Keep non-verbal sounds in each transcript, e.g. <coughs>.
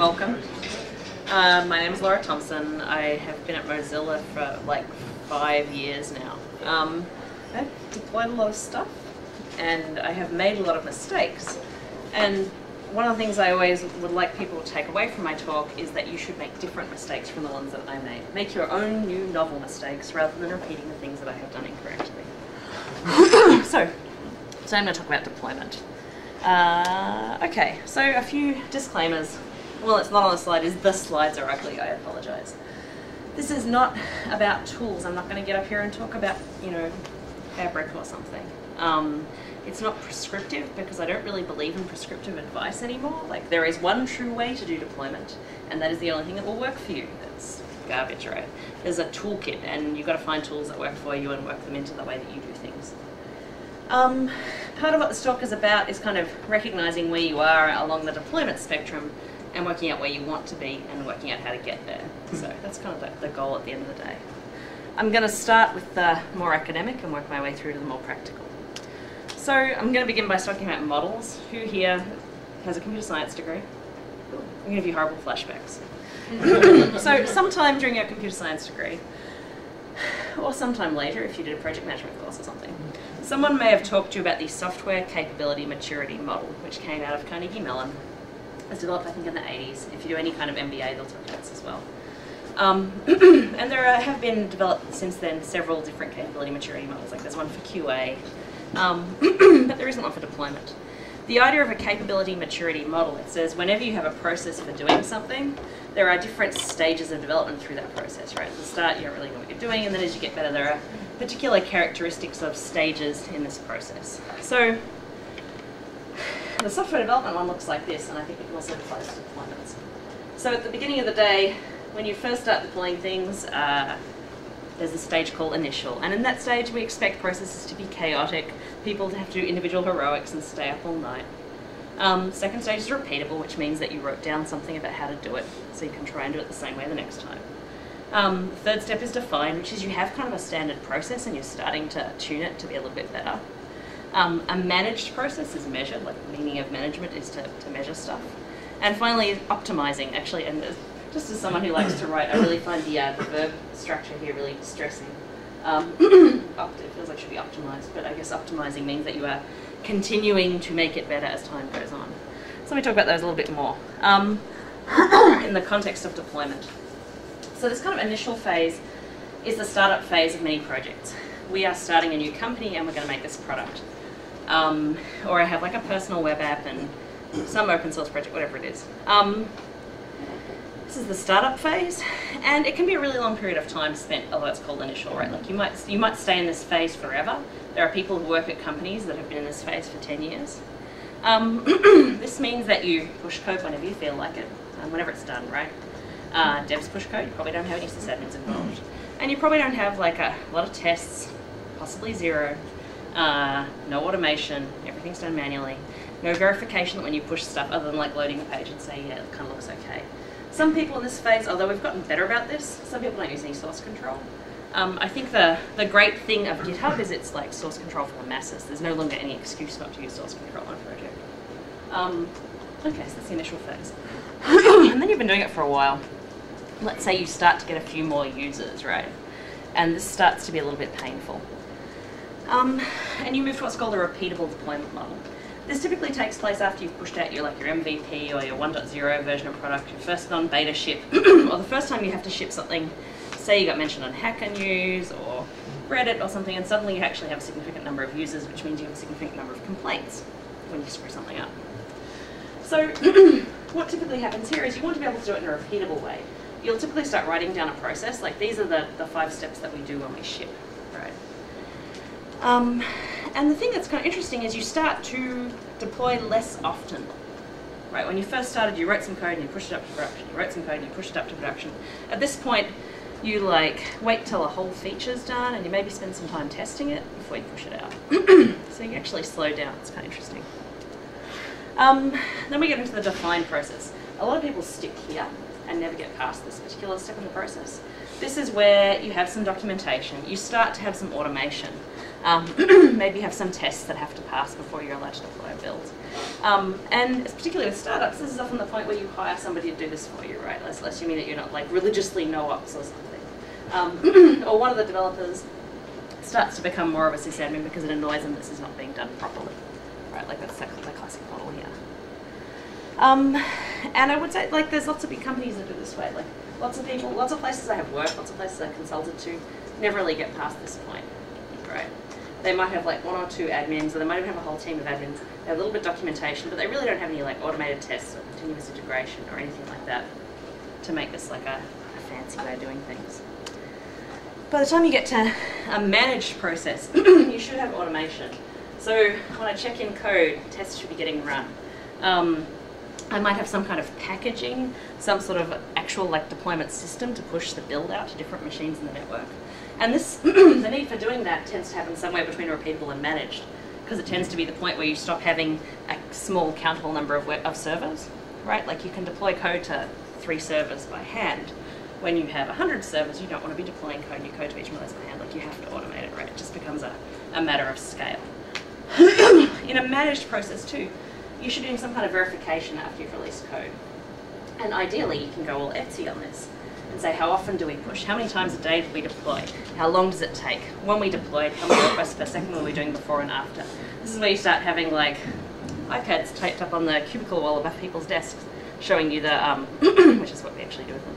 welcome. Uh, my name is Laura Thomson. I have been at Mozilla for like five years now. Um, I've deployed a lot of stuff and I have made a lot of mistakes. And one of the things I always would like people to take away from my talk is that you should make different mistakes from the ones that I made. Make your own new novel mistakes rather than repeating the things that I have done incorrectly. <coughs> so, so I'm going to talk about deployment. Uh, okay, so a few disclaimers. Well, it's not on the slide, is the slides are ugly, I apologize. This is not about tools. I'm not going to get up here and talk about, you know, fabric or something. Um, it's not prescriptive because I don't really believe in prescriptive advice anymore. Like there is one true way to do deployment and that is the only thing that will work for you. That's garbage, right? There's a toolkit and you've got to find tools that work for you and work them into the way that you do things. Um, part of what the talk is about is kind of recognizing where you are along the deployment spectrum and working out where you want to be and working out how to get there. So hmm. that's kind of the, the goal at the end of the day. I'm going to start with the more academic and work my way through to the more practical. So I'm going to begin by talking about models. Who here has a computer science degree? I'm going to give you horrible flashbacks. <laughs> so sometime during your computer science degree, or sometime later if you did a project management course or something, someone may have talked to you about the software capability maturity model, which came out of Carnegie Mellon. Was developed, I think, in the 80s. If you do any kind of MBA, they'll talk about this as well. Um, <clears throat> and there are, have been developed since then several different capability maturity models, like there's one for QA, um, <clears throat> but there isn't one for deployment. The idea of a capability maturity model, it says whenever you have a process for doing something, there are different stages of development through that process, right? At the start, you don't really know what you're doing, and then as you get better, there are particular characteristics of stages in this process. So the software development one looks like this, and I think it also apply to deployments. So at the beginning of the day, when you first start deploying things, uh, there's a stage called initial. And in that stage, we expect processes to be chaotic, people to have to do individual heroics and stay up all night. Um, second stage is repeatable, which means that you wrote down something about how to do it, so you can try and do it the same way the next time. Um, third step is define, which is you have kind of a standard process and you're starting to tune it to be a little bit better. Um, a managed process is measured, like the meaning of management is to, to measure stuff. And finally, optimizing, actually, and just as someone who likes to write, I really find the, uh, the verb structure here really distressing. Um, <clears throat> it feels like it should be optimized, but I guess optimizing means that you are continuing to make it better as time goes on. So let me talk about those a little bit more um, <clears throat> in the context of deployment. So this kind of initial phase is the startup phase of many projects. We are starting a new company and we're going to make this product. Um, or I have like a personal web app and some open source project, whatever it is. Um, this is the startup phase, and it can be a really long period of time spent, although it's called initial, right? Like you might you might stay in this phase forever. There are people who work at companies that have been in this phase for 10 years. Um, <clears throat> this means that you push code whenever you feel like it, um, whenever it's done, right? Uh, devs push code, you probably don't have any sysadmins involved. And you probably don't have like a, lot of tests, possibly zero, uh, no automation, everything's done manually, no verification that when you push stuff other than like loading a page and say, yeah, it kind of looks okay. Some people in this phase, although we've gotten better about this, some people don't use any source control. Um, I think the, the great thing of GitHub is it's like source control for the masses. There's no longer any excuse not to use source control on a project. Um, okay, so that's the initial phase. <coughs> and then you've been doing it for a while. Let's say you start to get a few more users, right? And this starts to be a little bit painful. Um, and you move to what's called a repeatable deployment model. This typically takes place after you've pushed out your like your MVP or your 1.0 version of product, your first non-beta ship, <clears throat> or the first time you have to ship something, say you got mentioned on Hacker News or Reddit or something, and suddenly you actually have a significant number of users, which means you have a significant number of complaints when you screw something up. So <clears throat> what typically happens here is you want to be able to do it in a repeatable way. You'll typically start writing down a process, like these are the, the five steps that we do when we ship? Um, and the thing that's kind of interesting is you start to deploy less often. Right, when you first started, you wrote some code and you pushed it up to production. You wrote some code and you pushed it up to production. At this point, you like wait till a whole feature's done and you maybe spend some time testing it before you push it out. <clears throat> so you actually slow down. It's kind of interesting. Um, then we get into the define process. A lot of people stick here and never get past this particular step in the process. This is where you have some documentation. You start to have some automation. Um, <clears throat> maybe have some tests that have to pass before you're allowed to deploy a build. Um, and particularly with startups, this is often the point where you hire somebody to do this for you, right? Let's, let's that you're not like religiously no ops or something. Um, <clears throat> or one of the developers starts to become more of a sysadmin because it annoys them this is not being done properly, right? Like that's the classic model here. Um, and I would say like there's lots of big companies that do this way. Like lots of people, lots of places I have worked, lots of places I've consulted to, never really get past this point, right? They might have like one or two admins, or they might even have a whole team of admins. They have a little bit of documentation, but they really don't have any like automated tests or continuous integration or anything like that to make this like a, a fancy way of doing things. By the time you get to a managed process, <clears throat> you should have automation. So when I check in code, tests should be getting run. Um, I might have some kind of packaging, some sort of actual like deployment system to push the build out to different machines in the network. And this, <clears throat> the need for doing that tends to happen somewhere between repeatable and managed, because it tends to be the point where you stop having a small countable number of, of servers, right? Like you can deploy code to three servers by hand. When you have 100 servers, you don't want to be deploying code, new code to each one of those by hand. Like you have to automate it, right? It just becomes a, a matter of scale. <clears throat> in a managed process too, you should do some kind of verification after you've released code. And ideally, you can go all Etsy on this and say, how often do we push? How many times a day do we deploy? How long does it take? When we deployed, how many requests per second were we doing before and after? This is where you start having like iPads taped up on the cubicle wall above people's desks, showing you the, um, <clears throat> which is what we actually do with them,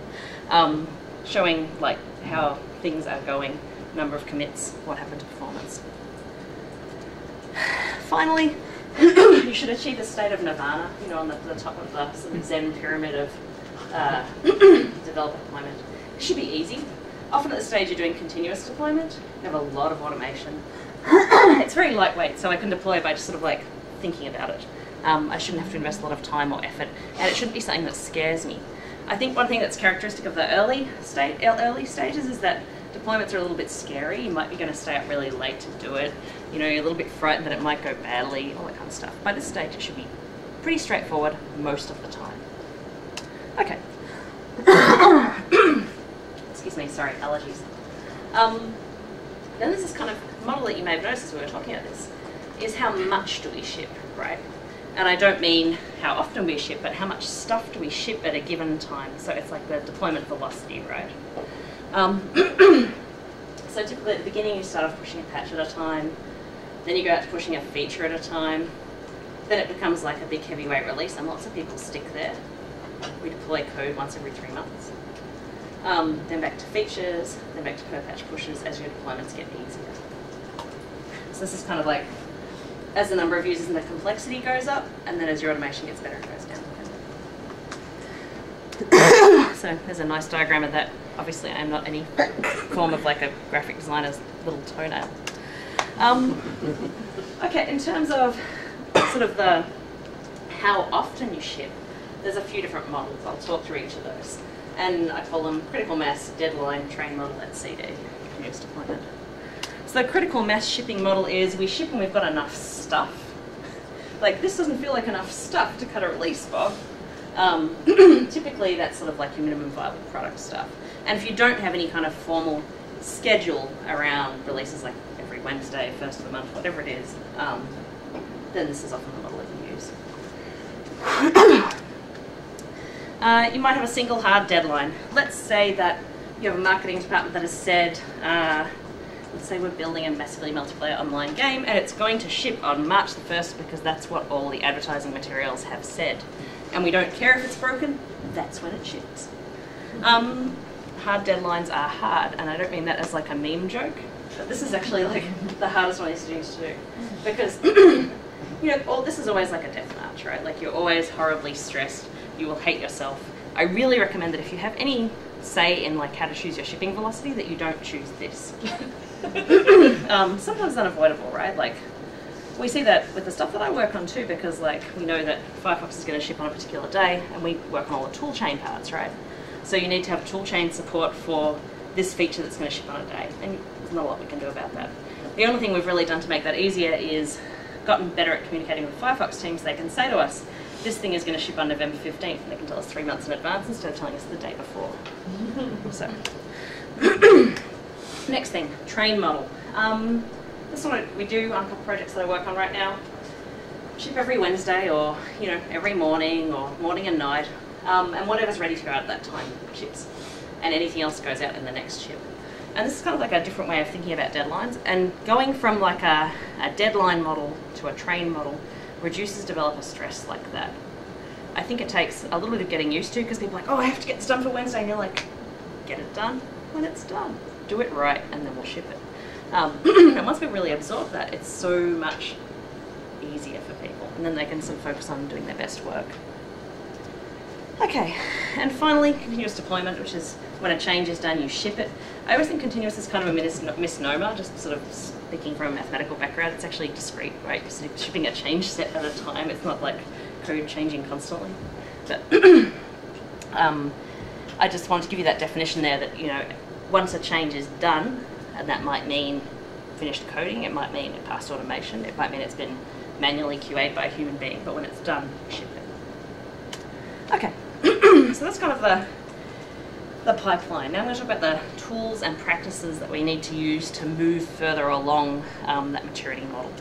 um, showing like how things are going, number of commits, what happened to performance. <sighs> Finally, <clears throat> you should achieve a state of nirvana, you know, on the, the top of the sort of Zen pyramid of uh, <clears throat> developer deployment. It should be easy. Often at the stage you're doing continuous deployment, you have a lot of automation. <clears throat> it's very lightweight, so I can deploy by just sort of like thinking about it. Um, I shouldn't have to invest a lot of time or effort, and it shouldn't be something that scares me. I think one thing that's characteristic of the early state, early stages is that deployments are a little bit scary. You might be going to stay up really late to do it. You know, you're a little bit frightened that it might go badly, all that kind of stuff. By this stage, it should be pretty straightforward most of the time. Okay. <coughs> Excuse me, sorry, allergies. Um, then there's this kind of model that you may have noticed as we were talking about this, is how much do we ship, right? And I don't mean how often we ship, but how much stuff do we ship at a given time. So it's like the deployment velocity, right? Um, <coughs> so typically at the beginning you start off pushing a patch at a time, then you go out to pushing a feature at a time, then it becomes like a big heavyweight release and lots of people stick there. We deploy code once every three months. Um, then back to features, then back to per patch pushes as your deployments get easier. So this is kind of like as the number of users and the complexity goes up, and then as your automation gets better, it goes down. <coughs> so there's a nice diagram of that. Obviously, I am not any form of like a graphic designer's little toenail. Um, okay, in terms of sort of the how often you ship, there's a few different models. I'll talk through each of those. And I call them critical mass, deadline, train model, and CD, continuous deployment. So the critical mass shipping model is we ship when we've got enough stuff. Like this doesn't feel like enough stuff to cut a release, Bob. Um, <clears throat> typically that's sort of like your minimum viable product stuff. And if you don't have any kind of formal schedule around releases like every Wednesday, first of the month, whatever it is, um, then this is often the model that you use. <clears throat> uh, you might have a single hard deadline. Let's say that you have a marketing department that has said, uh, let's say we're building a massively multiplayer online game and it's going to ship on March the 1st because that's what all the advertising materials have said. And we don't care if it's broken, that's when it ships. Um, hard deadlines are hard, and I don't mean that as like a meme joke, but this is actually like <laughs> the hardest one these things to do. Because, <clears throat> you know, all, this is always like a death march, right? Like you're always horribly stressed, you will hate yourself. I really recommend that if you have any say in like how to choose your shipping velocity, that you don't choose this. <laughs> um, sometimes unavoidable, right? Like we see that with the stuff that I work on too, because like we know that Firefox is going to ship on a particular day, and we work on all the toolchain parts, right? So you need to have toolchain support for this feature that's going to ship on a day, and there's not a lot we can do about that. The only thing we've really done to make that easier is gotten better at communicating with Firefox teams. They can say to us, this thing is going to ship on November 15th, and they can tell us three months in advance instead of telling us the day before. <laughs> so, <clears throat> next thing, train model. Um, That's what we do on a couple projects that I work on right now. Ship every Wednesday or, you know, every morning or morning and night. Um, and whatever's ready to go out at that time ships. And anything else goes out in the next ship. And this is kind of like a different way of thinking about deadlines. And going from like a, a deadline model to a train model reduces developer stress like that. I think it takes a little bit of getting used to because people are like, oh, I have to get this done for Wednesday. And you're like, get it done when it's done. Do it right and then we'll ship it. Um, <clears throat> and once we really absorb that, it's so much easier for people. And then they can sort of focus on doing their best work. Okay, and finally, continuous deployment, which is when a change is done, you ship it. I always think continuous is kind of a misnomer, just sort of speaking from a mathematical background. It's actually discrete, right? Because shipping a change set at a time. It's not like code changing constantly. But <coughs> um, I just wanted to give you that definition there that, you know, once a change is done, and that might mean finished coding, it might mean it passed automation, it might mean it's been manually QA'd by a human being, but when it's done, ship it. Okay, <coughs> so that's kind of the, the pipeline. Now I'm going to talk about the tools and practices that we need to use to move further along um, that maturity model.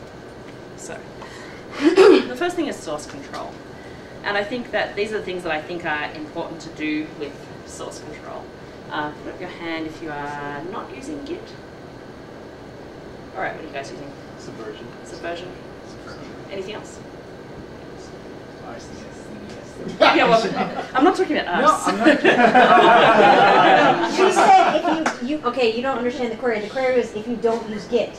So, <clears throat> the first thing is source control. And I think that these are the things that I think are important to do with source control. Uh, put up your hand if you are not using Git. All right, what are you guys using? Subversion. Subversion. Subversion. Anything else? RCS, yeah, well, I'm not talking about No, us. I'm not. <laughs> She said if you, you, okay, you don't understand the query. The query was if you don't use Git.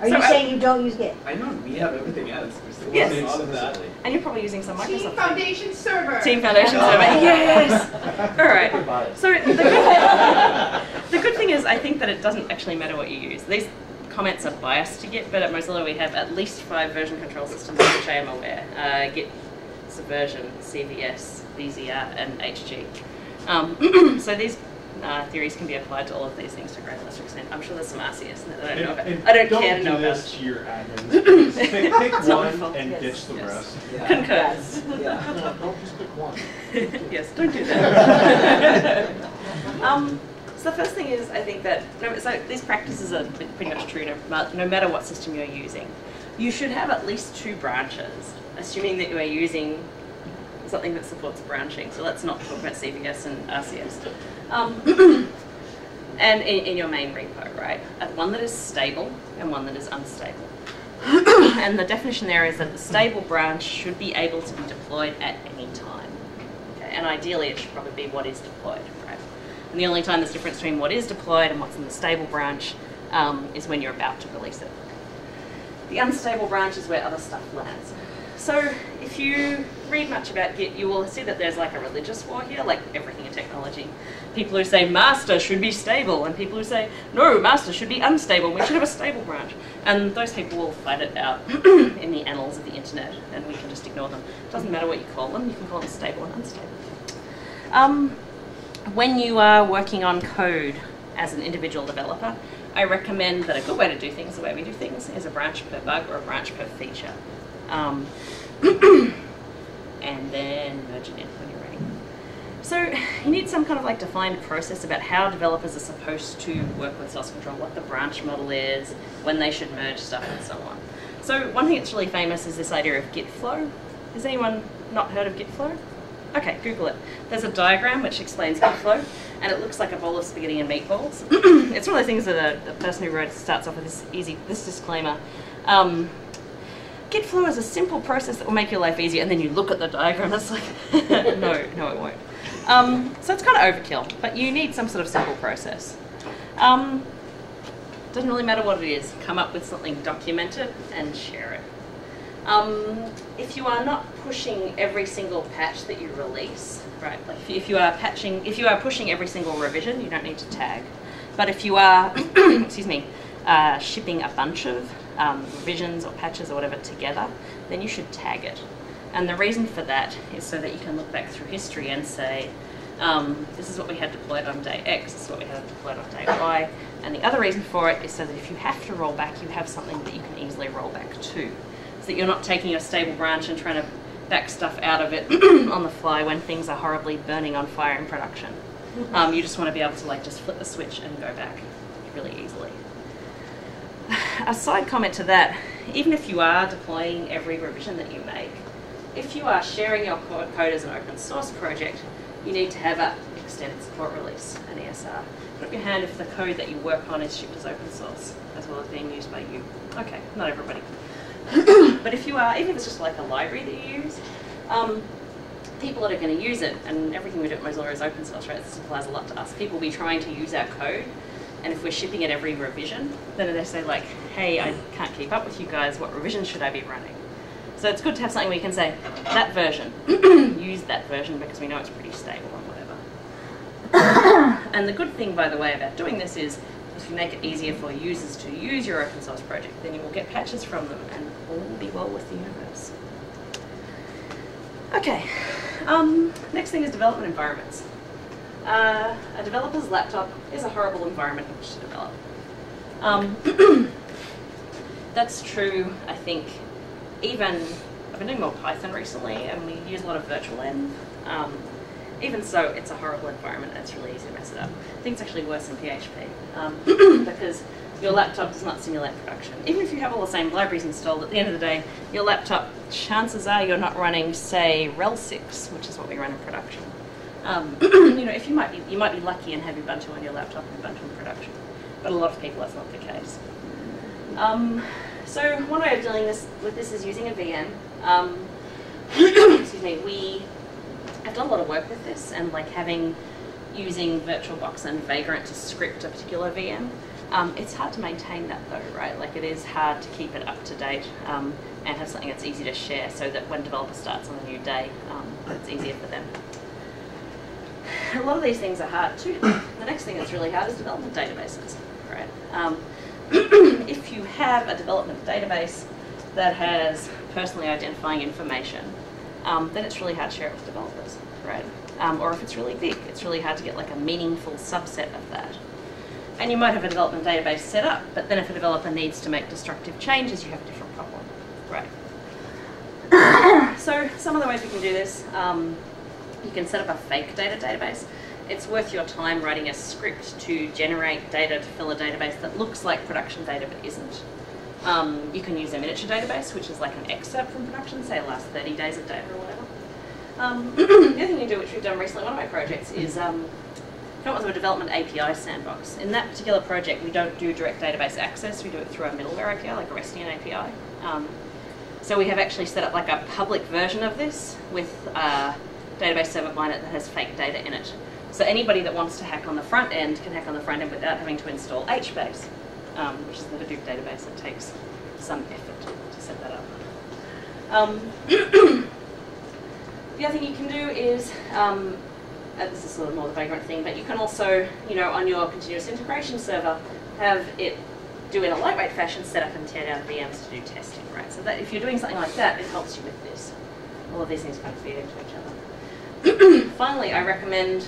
Are So you I- saying you don't use Git? I know we have everything else. Yes. working on that. and you're probably using some Team Microsoft. Foundation Server. Team Foundation Oh. Server. <laughs> Yes. All right. So the good, <laughs> the good thing is, I think that it doesn't actually matter what you use. These comments are biased to Git, but at Mozilla we have at least five version control systems of which I am aware. Uh, Git, Subversion, CVS, BZR, and HG. Um, <clears throat> so these uh, theories can be applied to all of these things to a great lesser extent. I'm sure there's some RCS that I don't know about. And- and I don't care to do know about. this to your admins. <laughs> Pick, pick It's not my one and yes. ditch the Yes. rest. <laughs> Concurs. No, don't just pick one. <laughs> yes, don't do that. um, so the first thing is, I think that no, so these practices are pretty much true no, no matter what system you're using. You should have at least two branches, assuming that you are using something that supports branching. So let's not talk about CVS and RCS. Um, <coughs> and in, in your main repo, right? Uh, One that is stable and one that is unstable. <coughs> and the definition there is that the stable branch should be able to be deployed at any time. Okay, and ideally it should probably be what is deployed, right? And the only time there's difference between what is deployed and what's in the stable branch um, is when you're about to release it. The unstable branch is where other stuff lands. So if you read much about Git, you will see that there's like a religious war here, like everything in technology. People who say master should be stable, and people who say no, master should be unstable. We should have a stable branch, and those people will fight it out <clears throat> in the annals of the internet, and we can just ignore them. It doesn't matter what you call them; you can call them stable and unstable. Um, when you are working on code as an individual developer, I recommend that a good way to do things, the way we do things, is a branch per bug or a branch per feature. Um, <clears throat> and then merge it in when you're ready. So you need some kind of like defined process about how developers are supposed to work with source control, what the branch model is, when they should merge stuff and so on. So one thing that's really famous is this idea of Git flow. Has anyone not heard of Git flow? Okay, Google it. There's a diagram which explains Git flow, and it looks like a bowl of spaghetti and meatballs. <clears throat> it's one of those things that a, the person who wrote it starts off with this easy, this disclaimer. Um, Git flow is a simple process that will make your life easier, and then you look at the diagram, it's like, <laughs> no, no, it won't. Um, so it's kind of overkill, but you need some sort of simple process. Um, doesn't really matter what it is. Come up with something, document it, and share it. Um, if you are not pushing every single patch that you release, right? Like if you- are patching, if you are pushing every single revision, you don't need to tag. But if you are, <coughs> excuse me, uh, shipping a bunch of um, revisions or patches or whatever together, then you should tag it. And the reason for that is so that you can look back through history and say, um, this is what we had deployed on day X, this is what we had deployed on day Y. And the other reason for it is so that if you have to roll back, you have something that you can easily roll back to. So that you're not taking your stable branch and trying to back stuff out of it <clears throat> on the fly when things are horribly burning on fire in production. Um, you just want to be able to like just flip the switch and go back really easily. A side comment to that, even if you are deploying every revision that you make, if you are sharing your code as an open source project, you need to have a extended support release, an ESR. Put up your hand if the code that you work on is shipped as open source, as well as being used by you. Okay, not everybody. <coughs> but if you are, even if it's just like a library that you use, um, people that are going to use it, and everything we do at Mozilla is open source, right? This applies a lot to us. People will be trying to use our code, and if we're shipping at every revision, then they say like, hey, I can't keep up with you guys. What revision should I be running? So it's good to have something where you can say, that version, <coughs> use that version because we know it's pretty stable and whatever. <coughs> and the good thing, by the way, about doing this is if you make it easier for users to use your open source project, then you will get patches from them and all will be well with the universe. Okay, um, next thing is development environments. Uh, a developer's laptop is a horrible environment in which to develop. Um, <clears throat> that's true, I think, even, I've been doing more Python recently and we use a lot of virtual env. Um, even so, it's a horrible environment and it's really easy to mess it up. I think it's actually worse in PHP um, <clears throat> because your laptop does not simulate production. Even if you have all the same libraries installed, at the end of the day, your laptop, chances are you're not running, say, RHEL 6, which is what we run in production. Um, <clears throat> you know, if you might be, you might be lucky and have Ubuntu on your laptop and Ubuntu in production, but a lot of people that's not the case. Um, so one way of dealing this with this is using a VM. Um, <clears throat> excuse me, we have done a lot of work with this and like having using VirtualBox and Vagrant to script a particular VM. Um, it's hard to maintain that though, right? Like it is hard to keep it up to date um, and have something that's easy to share so that when developer starts on a new day, um, it's easier for them. A lot of these things are hard too. <coughs> The next thing that's really hard is development databases, right? Um, <clears throat> if you have a development database that has personally identifying information, um, then it's really hard to share it with developers, right? Um, or if it's really big, it's really hard to get like a meaningful subset of that. And you might have a development database set up, but then if a developer needs to make destructive changes, you have a different problem, right? <coughs> so some of the ways we can do this, um, you can set up a fake data database. It's worth your time writing a script to generate data to fill a database that looks like production data but isn't. Um, you can use a miniature database, which is like an excerpt from production, say last 30 days of data or whatever. Um, <clears throat> the other thing you do, which we've done recently, one of my projects is um, come up with a development API sandbox. In that particular project, we don't do direct database access, we do it through a middleware API, like a RESTian API. Um, so we have actually set up like a public version of this with a database server it that has fake data in it. So anybody that wants to hack on the front end can hack on the front end without having to install HBase, um, which is the Hadoop database. It takes some effort to set that up. Um, <clears throat> the other thing you can do is, um, uh, this is sort of more the vagrant thing, but you can also, you know, on your continuous integration server, have it do in a lightweight fashion, set up and tear down VMs to do testing, right? So that if you're doing something like that, it helps you with this. All of these things kind of feed into each other. <coughs> Finally, I recommend,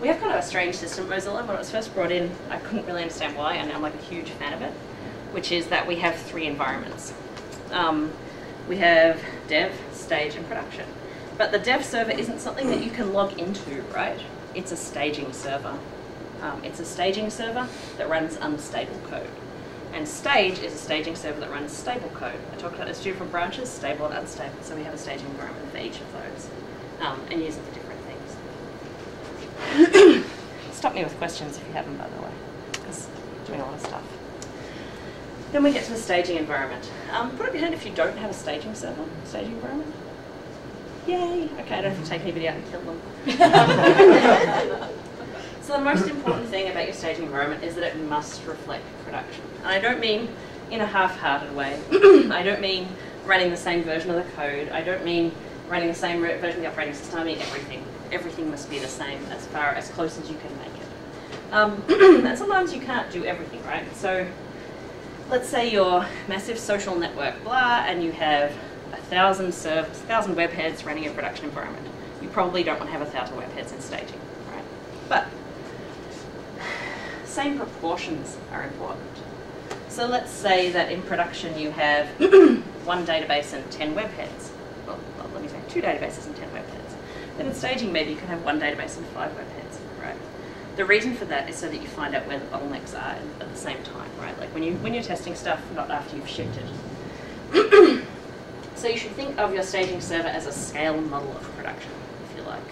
we have kind of a strange system at Mozilla. When it was first brought in, I couldn't really understand why, and I'm like a huge fan of it, which is that we have three environments. Um, we have dev, stage, and production. But the dev server isn't something that you can log into, right? It's a staging server. Um, it's a staging server that runs unstable code. And stage is a staging server that runs stable code. I talked about those two different branches, stable and unstable. So we have a staging environment for each of those um, and use it for different things. <coughs> Stop me with questions if you have them, by the way, because doing a lot of stuff. Then we get to the staging environment. Um, put up your hand if you don't have a staging server, staging environment. Yay! Okay, I don't have to take anybody out and kill them. <laughs> so the most important thing about your staging environment is that it must reflect production. And I don't mean in a half-hearted way. <coughs> I don't mean running the same version of the code. I don't mean running the same version of the operating system. I mean everything. Everything must be the same as far as close as you can make it. Um, <clears throat> and sometimes you can't do everything, right? So let's say your massive social network, blah, and you have a thousand servers, thousand webheads running a production environment. You probably don't want to have a thousand webheads in staging, right? But same proportions are important. So let's say that in production you have <clears throat> one database and 10 webheads. Well, well, let me say two databases and 10 web webheads. Then in staging maybe you can have one database and five web webheads, right? The reason for that is so that you find out where the bottlenecks are at the same time, right? Like when you when you're testing stuff, not after you've shipped it. <clears throat> so you should think of your staging server as a scale model of production, if you like.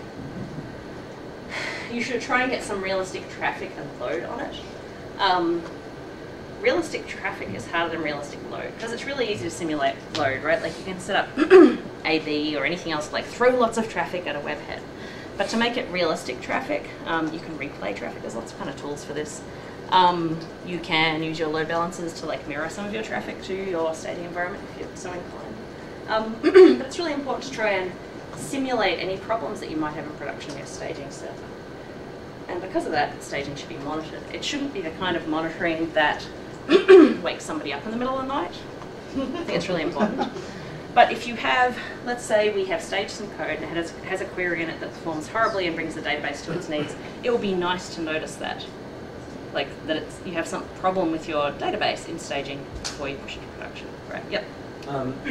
You should try and get some realistic traffic and load on it. Um, realistic traffic is harder than realistic load because it's really easy to simulate load, right? Like you can set up <clears throat> AB or anything else, like throw lots of traffic at a web webhead. But to make it realistic traffic, um, you can replay traffic. There's lots of kind of tools for this. Um, you can use your load balancers to like mirror some of your traffic to your staging environment if you're so inclined. Um, <clears throat> but it's really important to try and simulate any problems that you might have in production of your staging server. And because of that, staging should be monitored. It shouldn't be the kind of monitoring that <clears throat> wakes somebody up in the middle of the night. <laughs> I think it's really important. But if you have, let's say we have staged some code and it has, has a query in it that performs horribly and brings the database to its knees, it will be nice to notice that. Like that it's, you have some problem with your database in staging before you push it to production. Right, yep. Um, <clears throat>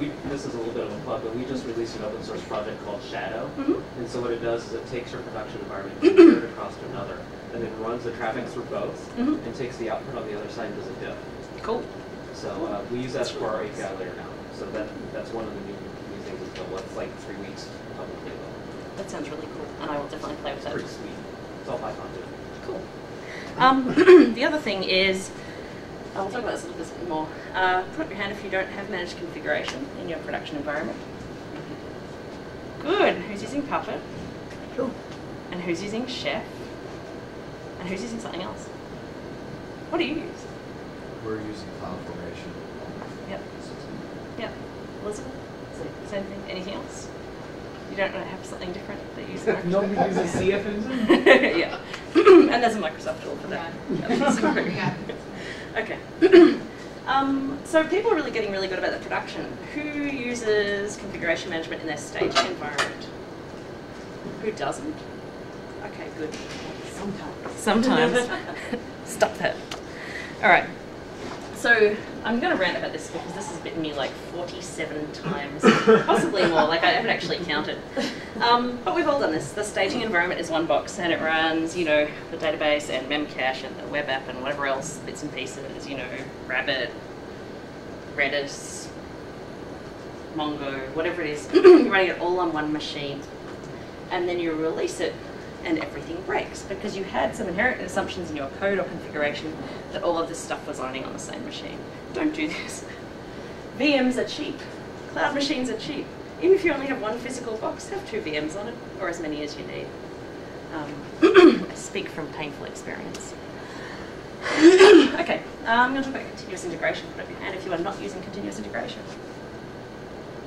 we, this is a little bit of a plug, but we just released an open source project called Shadow. Mhm. And so what it does is it takes your production environment, <clears throat> across to another, and then runs the traffic through both, Mhm. and takes the output on the other side and does a diff. Cool. So uh, we use that for our API layer now. So that that's one of the new, new things that's built. It's like three weeks publicly available. That sounds really cool, and I will definitely play with It's that. pretty sweet. It's all Python too. Cool. Um, <clears throat> the other thing is, I'll talk about this a little bit more. Uh, put up your hand if you don't have managed configuration in your production environment. Good. Who's using Puppet? Cool. And who's using Chef? And who's using something else? What do you use? We're using CloudFormation. Yep. Yep. Elizabeth? Sa- Same thing. Anything else? You don't have something different that you use? in Microsoft? Nobody uses CFEngine? <laughs> yeah. <clears throat> and there's a Microsoft tool for that. <laughs> That's <laughs> great. Okay. <clears throat> um, so people are really getting really good about the production. Who uses configuration management in their staging environment? Who doesn't? Okay, good. Sometimes. Sometimes. Stop that. All right. So I'm going to rant about this because this has bitten me like 47 <laughs> times, possibly more. Like I haven't actually counted. Um, but we've all done this. The staging environment is one box, and it runs, you know, the database and Memcache and the web app and whatever else bits and pieces. You know, Rabbit, Redis, Mongo, whatever it is. You're <clears throat> running it all on one machine, and then you release it and everything breaks because you had some inherent assumptions in your code or configuration that all of this stuff was running on the same machine. Don't do this. VMs are cheap. Cloud machines are cheap. Even if you only have one physical box, have two VMs on it, or as many as you need. Um, <coughs> I speak from painful experience. <coughs> okay, I'm going to talk about continuous integration. Hand if you are not using continuous integration.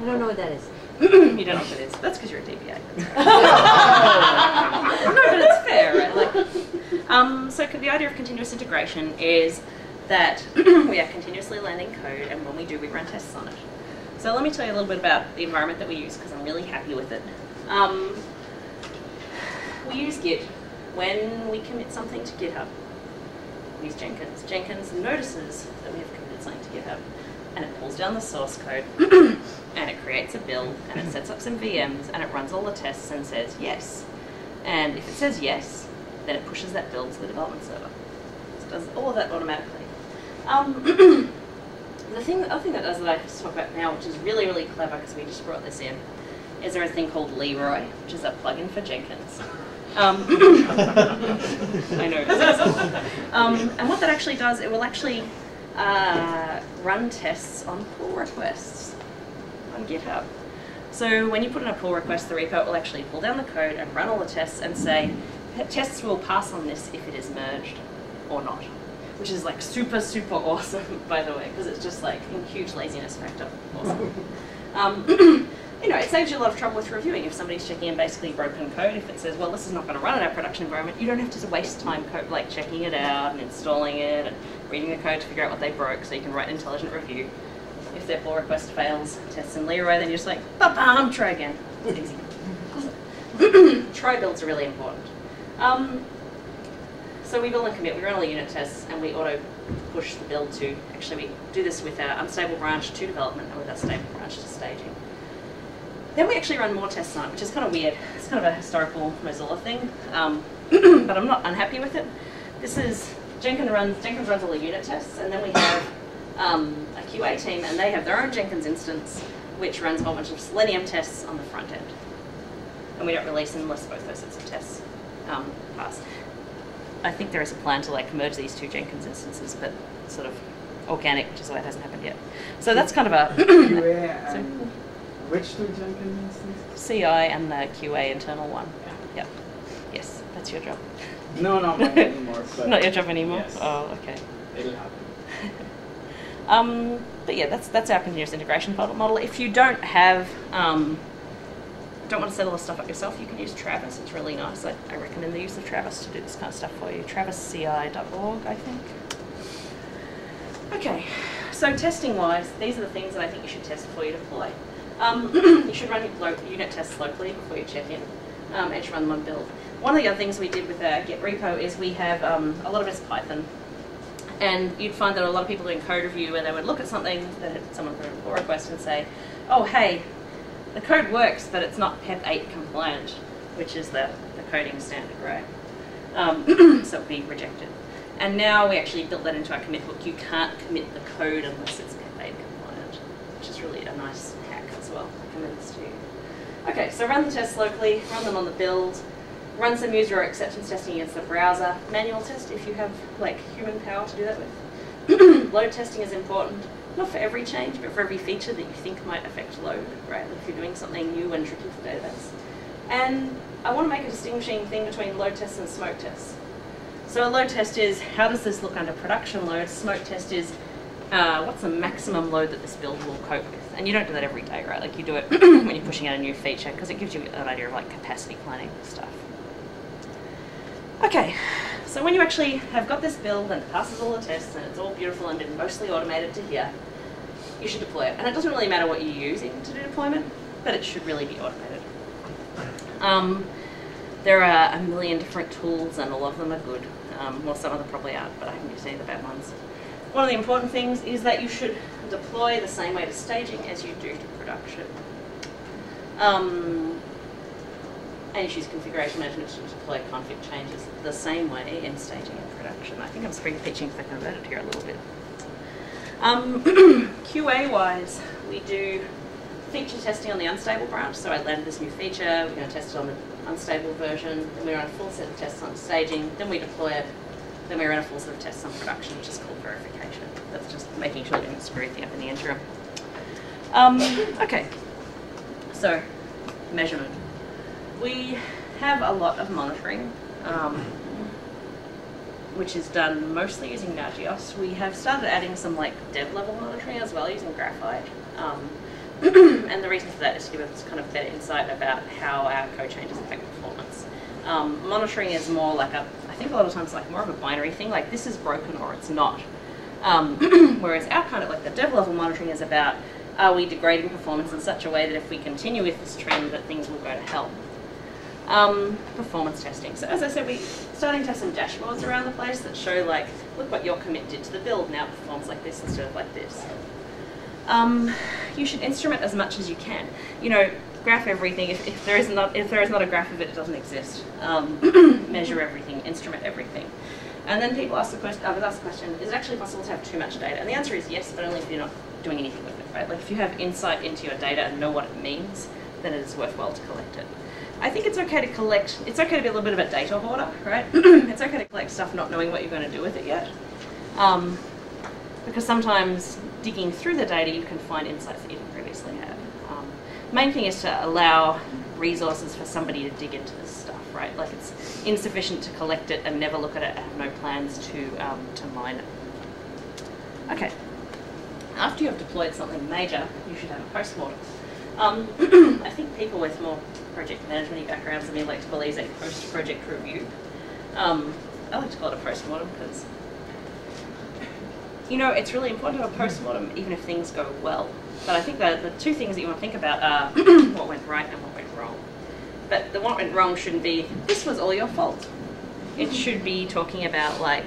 I don't know what that is. You don't know what it is. That's because you're a DBA. <laughs> <laughs> no, but it's fair, right? Like, um, so the idea of continuous integration is that <clears throat> we are continuously landing code, and when we do, we run tests on it. So let me tell you a little bit about the environment that we use because I'm really happy with it. Um, we use Git when we commit something to GitHub. We use Jenkins. Jenkins notices that we have committed something to GitHub, and it pulls down the source code, <clears throat> and it creates a build, and it sets up some VMs, and it runs all the tests and says yes. And if it says yes, then it pushes that build to the development server. So it does all of that automatically. Um, <clears throat> the thing, the other thing that does that I have to talk about now, which is really, really clever because we just brought this in, is there a thing called Leeroy, which is a plugin for Jenkins. Um, <laughs> <laughs> I know. <laughs> Um, and what that actually does, it will actually uh, run tests on pull requests on GitHub. So when you put in a pull request, the repo will actually pull down the code and run all the tests and say, tests will pass on this if it is merged or not. Which is like super, super <laughs> awesome, by the way, because it's just like a huge laziness factor. Awesome. Um, <clears throat> you know, it saves you a lot of trouble with reviewing. If somebody's checking in basically broken code, if it says, well, this is not going to run in our production environment, you don't have to waste time like checking it out and installing it and reading the code to figure out what they broke so you can write an intelligent review. If their pull request fails, tests in Leeroy, then you're just like, ba-bam, try again. It's easy. <clears throat> try builds are really important. Um, so we build and commit, we run all the unit tests, and we auto push the build to, actually we do this with our unstable branch to development and with our stable branch to staging. then we actually run more tests on it, which is kind of weird. It's kind of a historical Mozilla thing, um, <clears throat> but I'm not unhappy with it. This is Jenkins runs Jenkins runs all the unit tests, and then we have um, a QA team, and they have their own Jenkins instance, which runs a whole bunch of Selenium tests on the front end. And we don't release unless both those sets of tests um, pass. I think there is a plan to like merge these two Jenkins instances, but sort of organic, which is why it hasn't happened yet. So that's kind of a QA <coughs> which two Jenkins instances? CI and the QA internal one. Yep. Yes, that's your job. No, not mine anymore. <laughs> But Not your job anymore. Yes. Oh, okay. It'll happen. <laughs> Um, but yeah, that's that's our continuous integration model. model. If you don't have, um, don't want to set all the stuff up yourself, you can use Travis. It's really nice. I, I recommend the use of Travis to do this kind of stuff for you. TravisCI.org, I think. Okay, so testing wise, these are the things that I think you should test before you deploy. Um, <clears throat> you should run your unit tests locally before you check in, um, and you should run them on build. One of the other things we did with our Git repo is we have um, a lot of it's Python. And you'd find that a lot of people doing code review where they would look at something that had someone put a pull request and say, oh, hey, the code works, but it's not PEP 8 compliant, which is the, the coding standard, right? Um, <clears throat> so it'd be rejected. And now we actually built that into our commit hook. You can't commit the code unless it's PEP 8 compliant, which is really a nice hack as well. I recommend this to you. Okay, so run the tests locally, run them on the build, run some user acceptance testing against the browser, manual test if you have like human power to do that with. <clears throat> load testing is important, not for every change, but for every feature that you think might affect load, right? If you're doing something new and tricky for database. And I want to make a distinguishing thing between load tests and smoke tests. So a load test is how does this look under production load? Smoke test is uh, what's the maximum load that this build will cope with? And you don't do that every day, right? Like you do it <clears throat> when you're pushing out a new feature because it gives you an idea of like capacity planning and stuff. Okay, so when you actually have got this build and it passes all the tests and it's all beautiful and been mostly automated to here, you should deploy it. And it doesn't really matter what you're using to do deployment, but it should really be automated. Um, there are a million different tools and all of them are good. Um, well, some of them probably aren't, but I haven't used any of the bad ones. One of the important things is that you should deploy the same way to staging as you do to production. Um, and choose configuration management to deploy config changes the same way in staging and production. I think I'm spring pitching for converted here a little bit. Um, <clears throat> QA wise, we do feature testing on the unstable branch. So I landed this new feature, we're going to test it on the unstable version, then we run a full set of tests on staging, then we deploy it, then we run a full set of tests on production, which is called verification. That's just making sure we didn't screw anything up in the interim. Um, okay, so measurement. We have a lot of monitoring, um, which is done mostly using Nagios. We have started adding some like dev level monitoring as well using Graphite. Um, <clears throat> and the reason for that is to give us kind of better insight about how our code changes affect performance. Um, monitoring is more like a, I think a lot of times like more of a binary thing, like this is broken or it's not. Um, <clears throat> whereas our kind of like the dev level monitoring is about are we degrading performance in such a way that if we continue with this trend that things will go to hell. Um, performance testing. So as I said, we're starting to have some dashboards around the place that show like, look what your commit did to the build, now it performs like this instead of like this. Um, you should instrument as much as you can. You know, graph everything. If, if there is not if there is not a graph of it, it doesn't exist. Um, <clears throat> measure everything, instrument everything. And then people ask the question, I was asked the question, is it actually possible to have too much data? And the answer is yes, but only if you're not doing anything with it, right? Like if you have insight into your data and know what it means, then it is worthwhile to collect it. I think it's okay to collect, it's okay to be a little bit of a data hoarder, right? <clears throat> it's okay to collect stuff not knowing what you're going to do with it yet. Um, because sometimes digging through the data you can find insights that you didn't previously have. Um, main thing is to allow resources for somebody to dig into this stuff, right? Like it's insufficient to collect it and never look at it and have no plans to, um, to mine it. Okay. After you have deployed something major, you should have a post-mortem. Um, <clears throat> I think people with more project management backgrounds than me like to believe a post-project review. Um, I like to call it a post-mortem because, you know, it's really important to have a post-mortem even if things go well. But I think that the two things that you want to think about are <clears throat> what went right and what went wrong. But the what went wrong shouldn't be, this was all your fault. It should be talking about like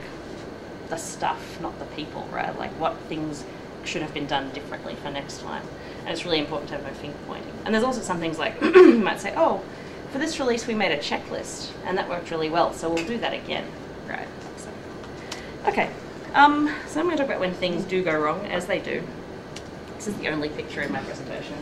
the stuff, not the people, right? Like what things should have been done differently for next time. And it's really important to have no finger pointing. And there's also some things like <clears throat> you might say, oh, for this release we made a checklist and that worked really well, so we'll do that again. Right. So, okay. Um, so I'm going to talk about when things do go wrong, as they do. This is the only picture in my presentation.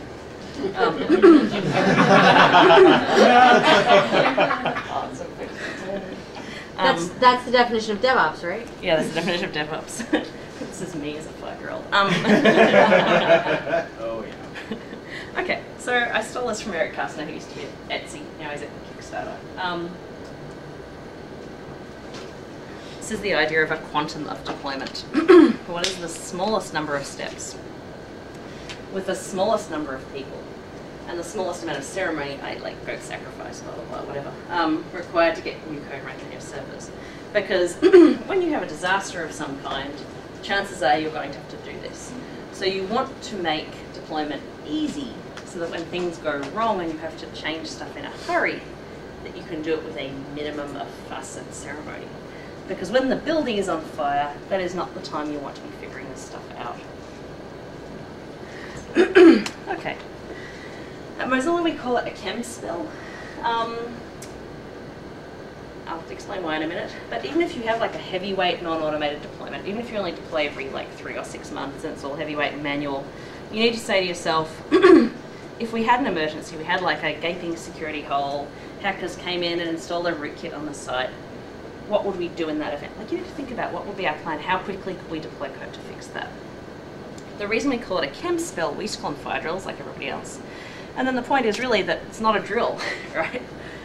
Um, <laughs> <laughs> That's that's the definition of DevOps, right? yeah, that's the definition of DevOps. <laughs> this is me as a five-year-old. Um, <laughs> <laughs> Oh, yeah. okay, so I stole this from Erik Kastner, who used to be at Etsy. Now he's at Kickstarter. Um, this is the idea of a quantum of deployment. <clears throat> what is the smallest number of steps with the smallest number of people and the smallest amount of ceremony, I like goat sacrifice, blah blah blah, whatever, um, required to get new code running on your servers. Because <clears throat> when you have a disaster of some kind, chances are you're going to have to do this. So you want to make deployment easy so that when things go wrong and you have to change stuff in a hurry, that you can do it with a minimum of fuss and ceremony. Because when the building is on fire, that is not the time you want to be figuring this stuff out. <clears throat> okay. At Mozilla we call it a chem spill. Um, I'll explain why in a minute. But even if you have like a heavyweight non-automated deployment, even if you only deploy every like three or six months and it's all heavyweight and manual, you need to say to yourself, <clears throat> if we had an emergency, we had like a gaping security hole, hackers came in and installed a rootkit on the site, what would we do in that event? Like you need to think about what would be our plan, how quickly could we deploy code to fix that? The reason we call it a chem spill, we used call them fire drills like everybody else. And then the point is really that it's not a drill, <laughs> right?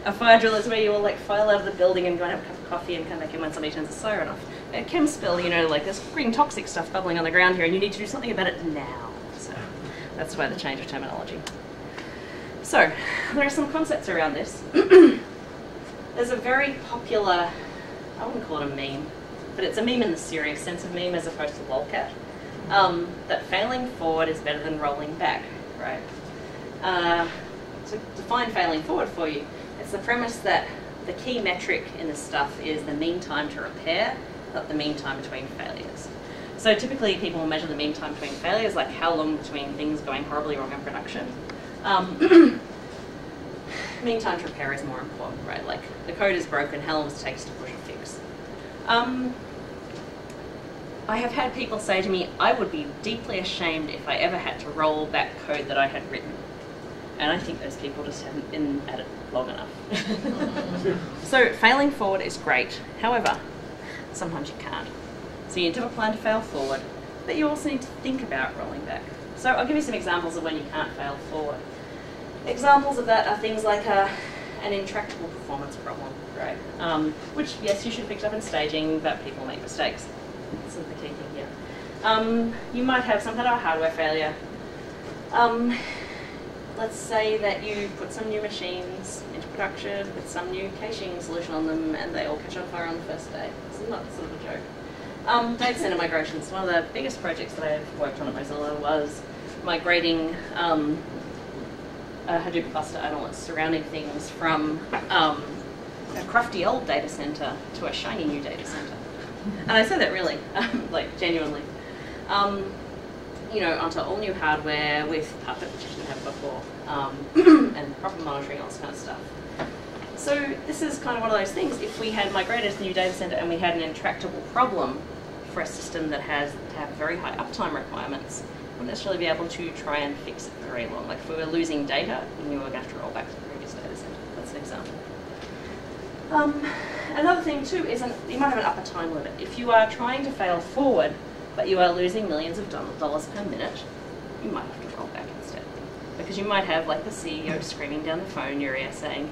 A fire drill is where you will like file out of the building and go and have a cup of coffee and come back in when somebody turns the siren off. A chem spill, you know, like there's green toxic stuff bubbling on the ground here and you need to do something about it now. So that's why the change of terminology. So there are some concepts around this. <clears throat> there's a very popular, I wouldn't call it a meme, but it's a meme in the serious sense of meme as opposed to lolcat. Um, that failing forward is better than rolling back, right? Uh, to define failing forward for you, it's the premise that the key metric in this stuff is the mean time to repair, not the mean time between failures. So typically people will measure the mean time between failures, like how long between things going horribly wrong in production. Um, <coughs> mean time to repair is more important, right? Like the code is broken, how long it take to push a fix? Um, I have had people say to me, I would be deeply ashamed if I ever had to roll back code that I had written. And I think those people just haven't been at it long enough. <laughs> so failing forward is great. However, sometimes you can't. So you need to have a plan to fail forward, but you also need to think about rolling back. So I'll give you some examples of when you can't fail forward. Examples of that are things like a, an intractable performance problem, right? Um, which, yes, you should have picked up in staging, but people make mistakes. This is the key thing here. Um, you might have some kind of hardware failure. Um, let's say that you put some new machines into production with some new caching solution on them and they all catch on fire on the first day. It's not sort of a joke. Um, data center migrations. One of the biggest projects that I've worked on at Mozilla was migrating um, a Hadoop cluster analysts surrounding things from um, a crufty old data center to a shiny new data center. And I say that really, <laughs> like genuinely. Um, you know, onto all new hardware with Puppet, which you didn't have before, um, <clears throat> and proper monitoring, all this kind of stuff. So this is kind of one of those things. If we had migrated to the new data center and we had an intractable problem for a system that has to have very high uptime requirements, wouldn't necessarily be able to try and fix it very long. Like if we were losing data, we knew we were going to have to roll back to the previous data center. That's an example. Um, another thing too is an, you might have an upper time limit. If you are trying to fail forward, but you are losing millions of dollars per minute, you might have to roll back instead. Because you might have like the CEO <laughs> screaming down the phone in your ear saying,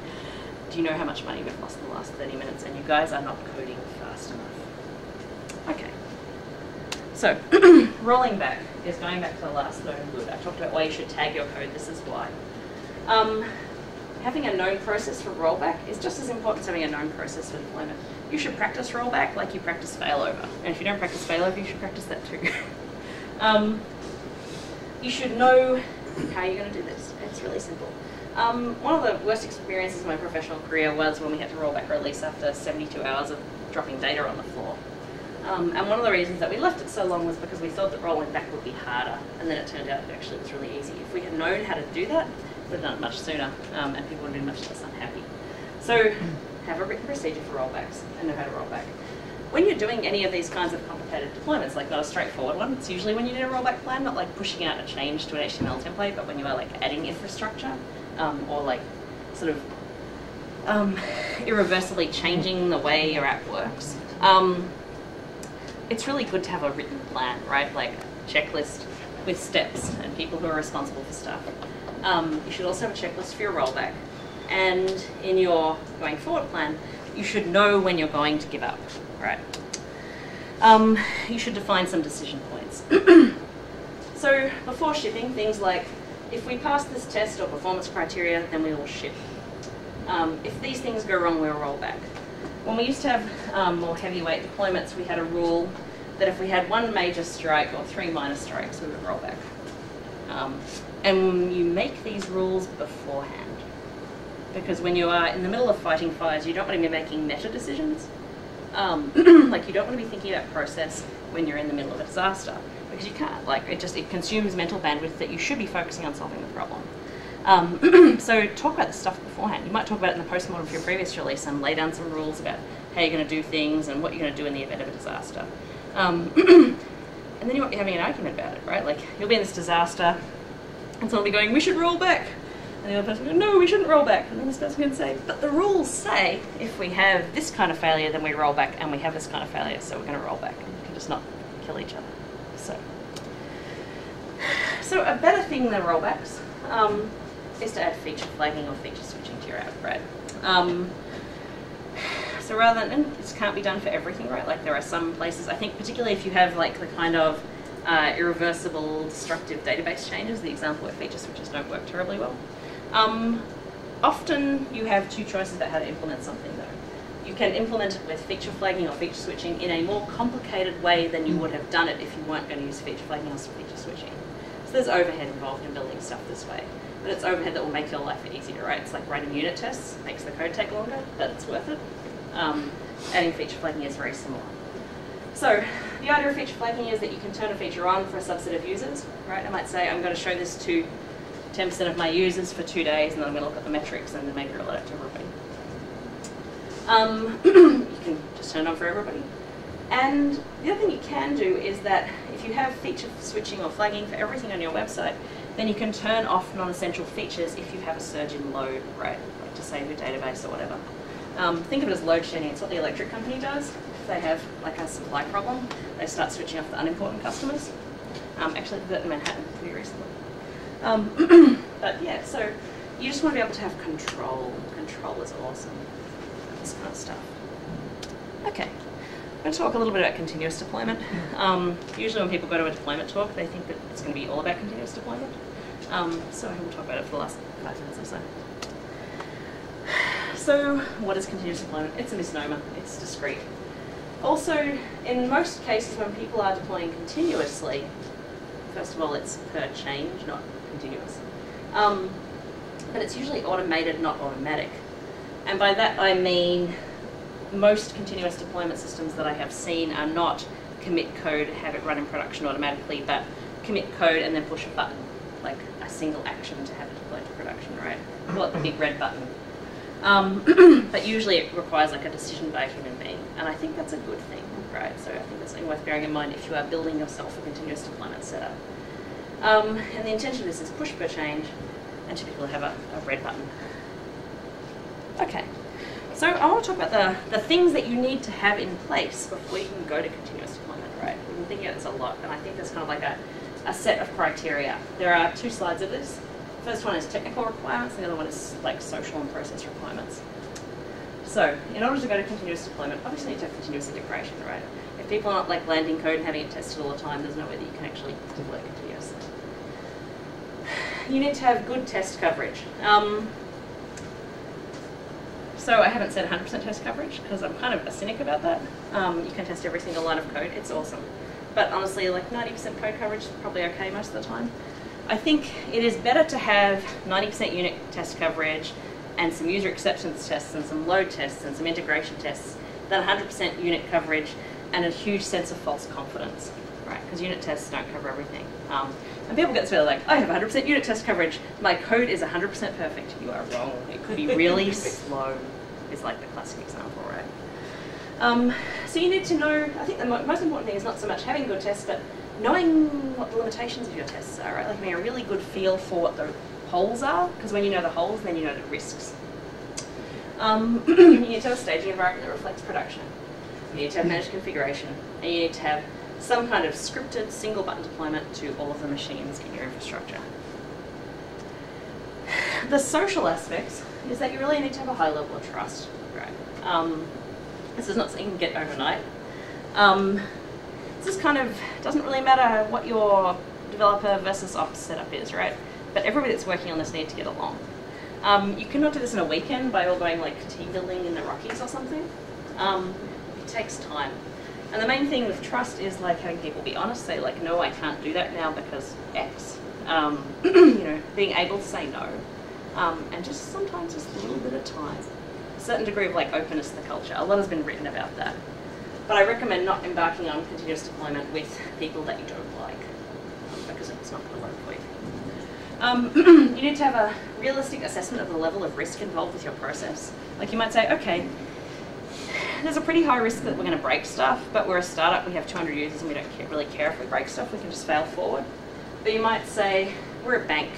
do you know how much money we've lost in the last 30 minutes and you guys are not coding fast enough. Okay. So, <clears throat> rolling back is going back to the last known good. I talked about why you should tag your code, this is why. Um, having a known process for rollback is just as important as having a known process for deployment. You should practice rollback like you practice failover. And if you don't practice failover, you should practice that too. <laughs> um, you should know how you're going to do this. It's really simple. Um, one of the worst experiences of my professional career was when we had to roll back release after 72 hours of dropping data on the floor. Um, and one of the reasons that we left it so long was because we thought that rolling back would be harder, and then it turned out it actually was really easy. If we had known how to do that, we'd have done it much sooner, um, and people would have been much less unhappy. So have a written procedure for rollbacks and know how to roll back. When you're doing any of these kinds of complicated deployments, like not a straightforward one, it's usually when you need a rollback plan, not like pushing out a change to an HTML template, but when you are like adding infrastructure um, or like sort of um, <laughs> irreversibly changing the way your app works. Um, it's really good to have a written plan, right? Like a checklist with steps and people who are responsible for stuff. Um, you should also have a checklist for your rollback. And in your going forward plan, you should know when you're going to give up, right? Um, you should define some decision points. <clears throat> so before shipping, things like if we pass this test or performance criteria, then we will ship. Um, if these things go wrong, we'll roll back. When we used to have um, more heavyweight deployments, we had a rule that if we had one major strike or three minor strikes, we would roll back. Um, and you make these rules beforehand. Because when you are in the middle of fighting fires, you don't want to be making meta decisions. Um, <clears throat> like you don't want to be thinking about process when you're in the middle of a disaster because you can't. Like it just it consumes mental bandwidth that you should be focusing on solving the problem. Um, <clears throat> so talk about the stuff beforehand. You might talk about it in the postmortem of your previous release and lay down some rules about how you're going to do things and what you're going to do in the event of a disaster. Um, <clears throat> and then you won't be having an argument about it, right? Like you'll be in this disaster and someone will be going, we should roll back. And the other person will go, no, we shouldn't roll back. And then this person can say, but the rules say if we have this kind of failure, then we roll back, and we have this kind of failure, so we're going to roll back. And we can just not kill each other. So, so a better thing than rollbacks um, is to add feature flagging or feature switching to your app? Um, so rather than, and this can't be done for everything, right? Like there are some places, I think particularly if you have like the kind of uh, irreversible destructive database changes, the example where feature switches don't work terribly well. Um, often you have two choices about how to implement something though. You can implement it with feature flagging or feature switching in a more complicated way than you would have done it if you weren't going to use feature flagging or feature switching. So there's overhead involved in building stuff this way. But it's overhead that will make your life easier, right? It's like writing unit tests, makes the code take longer, but it's worth it. Um, adding feature flagging is very similar. So the idea of feature flagging is that you can turn a feature on for a subset of users, right? I might say I'm going to show this to 10% of my users for two days, and then I'm going to look at the metrics and then roll it out to everybody. Um, <clears throat> you can just turn it on for everybody. And the other thing you can do is that if you have feature switching or flagging for everything on your website, then you can turn off non-essential features if you have a surge in load, right? Like to save your database or whatever. Um, think of it as load shedding. It's what the electric company does. If they have like a supply problem, they start switching off the unimportant customers. Um, actually, did that in Manhattan pretty recently. Um, <clears throat> but yeah, so you just want to be able to have control. Control is awesome. This kind of stuff. Okay. I'm going to talk a little bit about continuous deployment. Um, usually when people go to a deployment talk, they think that it's going to be all about continuous deployment. Um, so I will talk about it for the last five minutes or so. <sighs> So what is continuous deployment? It's a misnomer. It's discrete. Also, in most cases when people are deploying continuously, first of all, it's per change, not continuous. Um, but it's usually automated, not automatic. And by that I mean most continuous deployment systems that I have seen are not commit code, have it run in production automatically, but commit code and then push a button, like a single action to have it deployed to production, right? It the big red button. Um, <clears throat> but usually it requires like a decision by a human being, and I think that's a good thing, right? So I think that's something worth bearing in mind if you are building yourself a continuous deployment setup. Um, and the intention of this is push per change, and typically have a, a red button. Okay, so I want to talk about the, the things that you need to have in place before you can go to continuous deployment, right? We've been thinking about this a lot, and I think there's kind of like a, a set of criteria. There are two slides of this. First one is technical requirements, and the other one is like social and process requirements. So, in order to go to continuous deployment, obviously you need to have continuous integration, right? If people aren't like landing code and having it tested all the time, there's no way that you can actually deploy continuously. You need to have good test coverage. Um, so I haven't said 100% test coverage because I'm kind of a cynic about that. Um, you can test every single line of code, it's awesome. But honestly, like 90% code coverage is probably okay most of the time. I think it is better to have 90% unit test coverage and some user acceptance tests and some load tests and some integration tests than 100% unit coverage and a huge sense of false confidence, right? Because unit tests don't cover everything. Um, and people get this feeling like, I have 100% unit test coverage. My code is 100% perfect. You are wrong. It could be really <laughs> slow. Is like the classic example, right? Um, so you need to know. I think the mo- most important thing is not so much having good tests, but knowing what the limitations of your tests are, right? Like having a really good feel for what the holes are, because when you know the holes, then you know the risks. Um, <clears throat> you need to have a staging environment that reflects production. You need to have managed configuration, and you need to have some kind of scripted single button deployment to all of the machines in your infrastructure. The social aspects is that you really need to have a high level of trust, right? Um, this is not something you can get overnight. Um, this is kind of doesn't really matter what your developer versus ops setup is, right? But everybody that's working on this need to get along. Um, you cannot do this in a weekend by all going like team building in the Rockies or something. Um, it takes time. And the main thing with trust is like having people be honest, say like, no, I can't do that now because X. Um, <clears throat> you know, being able to say no. Um, and just sometimes just a little bit of time. A certain degree of like openness to the culture. A lot has been written about that. But I recommend not embarking on continuous deployment with people that you don't like um, because it's not going to work for you. Um, <clears throat> you need to have a realistic assessment of the level of risk involved with your process. Like you might say, okay, there's a pretty high risk that we're going to break stuff, but we're a startup, we have 200 users, and we don't care, really care if we break stuff, we can just fail forward. But you might say, we're a bank,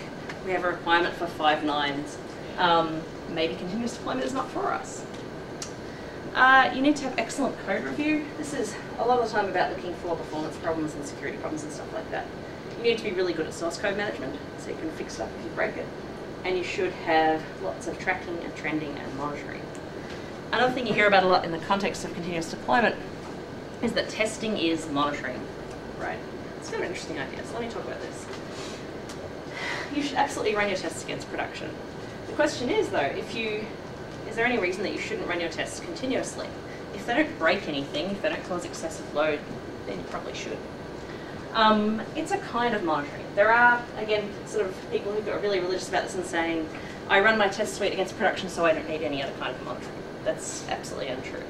we have a requirement for five nines, um, maybe continuous deployment is not for us. Uh, you need to have excellent code review. This is a lot of the time about looking for performance problems and security problems and stuff like that. You need to be really good at source code management, so you can fix stuff if you break it. And you should have lots of tracking and trending and monitoring. Another thing you hear about a lot in the context of continuous deployment is that testing is monitoring, right? It's kind of an interesting idea, so let me talk about this. You should absolutely run your tests against production. The question is though, if you, is there any reason that you shouldn't run your tests continuously? If they don't break anything, if they don't cause excessive load, then you probably should. Um, it's a kind of monitoring. There are, again, sort of people who are really religious about this and saying, I run my test suite against production so I don't need any other kind of monitoring. That's absolutely untrue.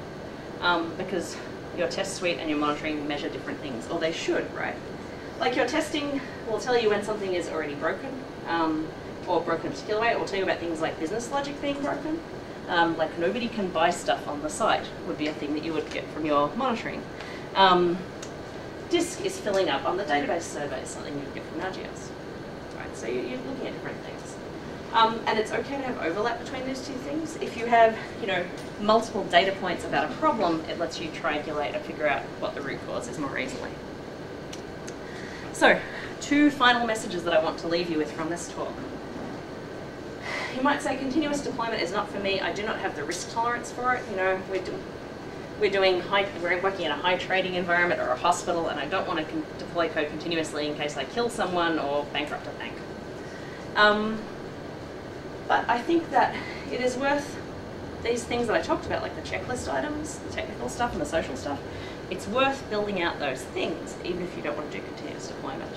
Um, because your test suite and your monitoring measure different things, or they should, right? Like your testing will tell you when something is already broken, um, or broken in a particular way. It will tell you about things like business logic being broken. Um, like nobody can buy stuff on the site would be a thing that you would get from your monitoring. Um, disk is filling up on the database survey, something you'd get from Nagios. Right, so you- you're looking at different things. Um, and it's okay to have overlap between those two things. If you have, you know, multiple data points about a problem, it lets you triangulate and figure out what the root cause is more easily. So, two final messages that I want to leave you with from this talk. You might say continuous deployment is not for me. I do not have the risk tolerance for it. You know, we're, do, we're doing high, we're working in a high trading environment or a hospital, and I don't want to deploy code continuously in case I kill someone or bankrupt a bank. Um, but I think that it is worth these things that I talked about, like the checklist items, the technical stuff, and the social stuff. It's worth building out those things, even if you don't want to do continuous deployment.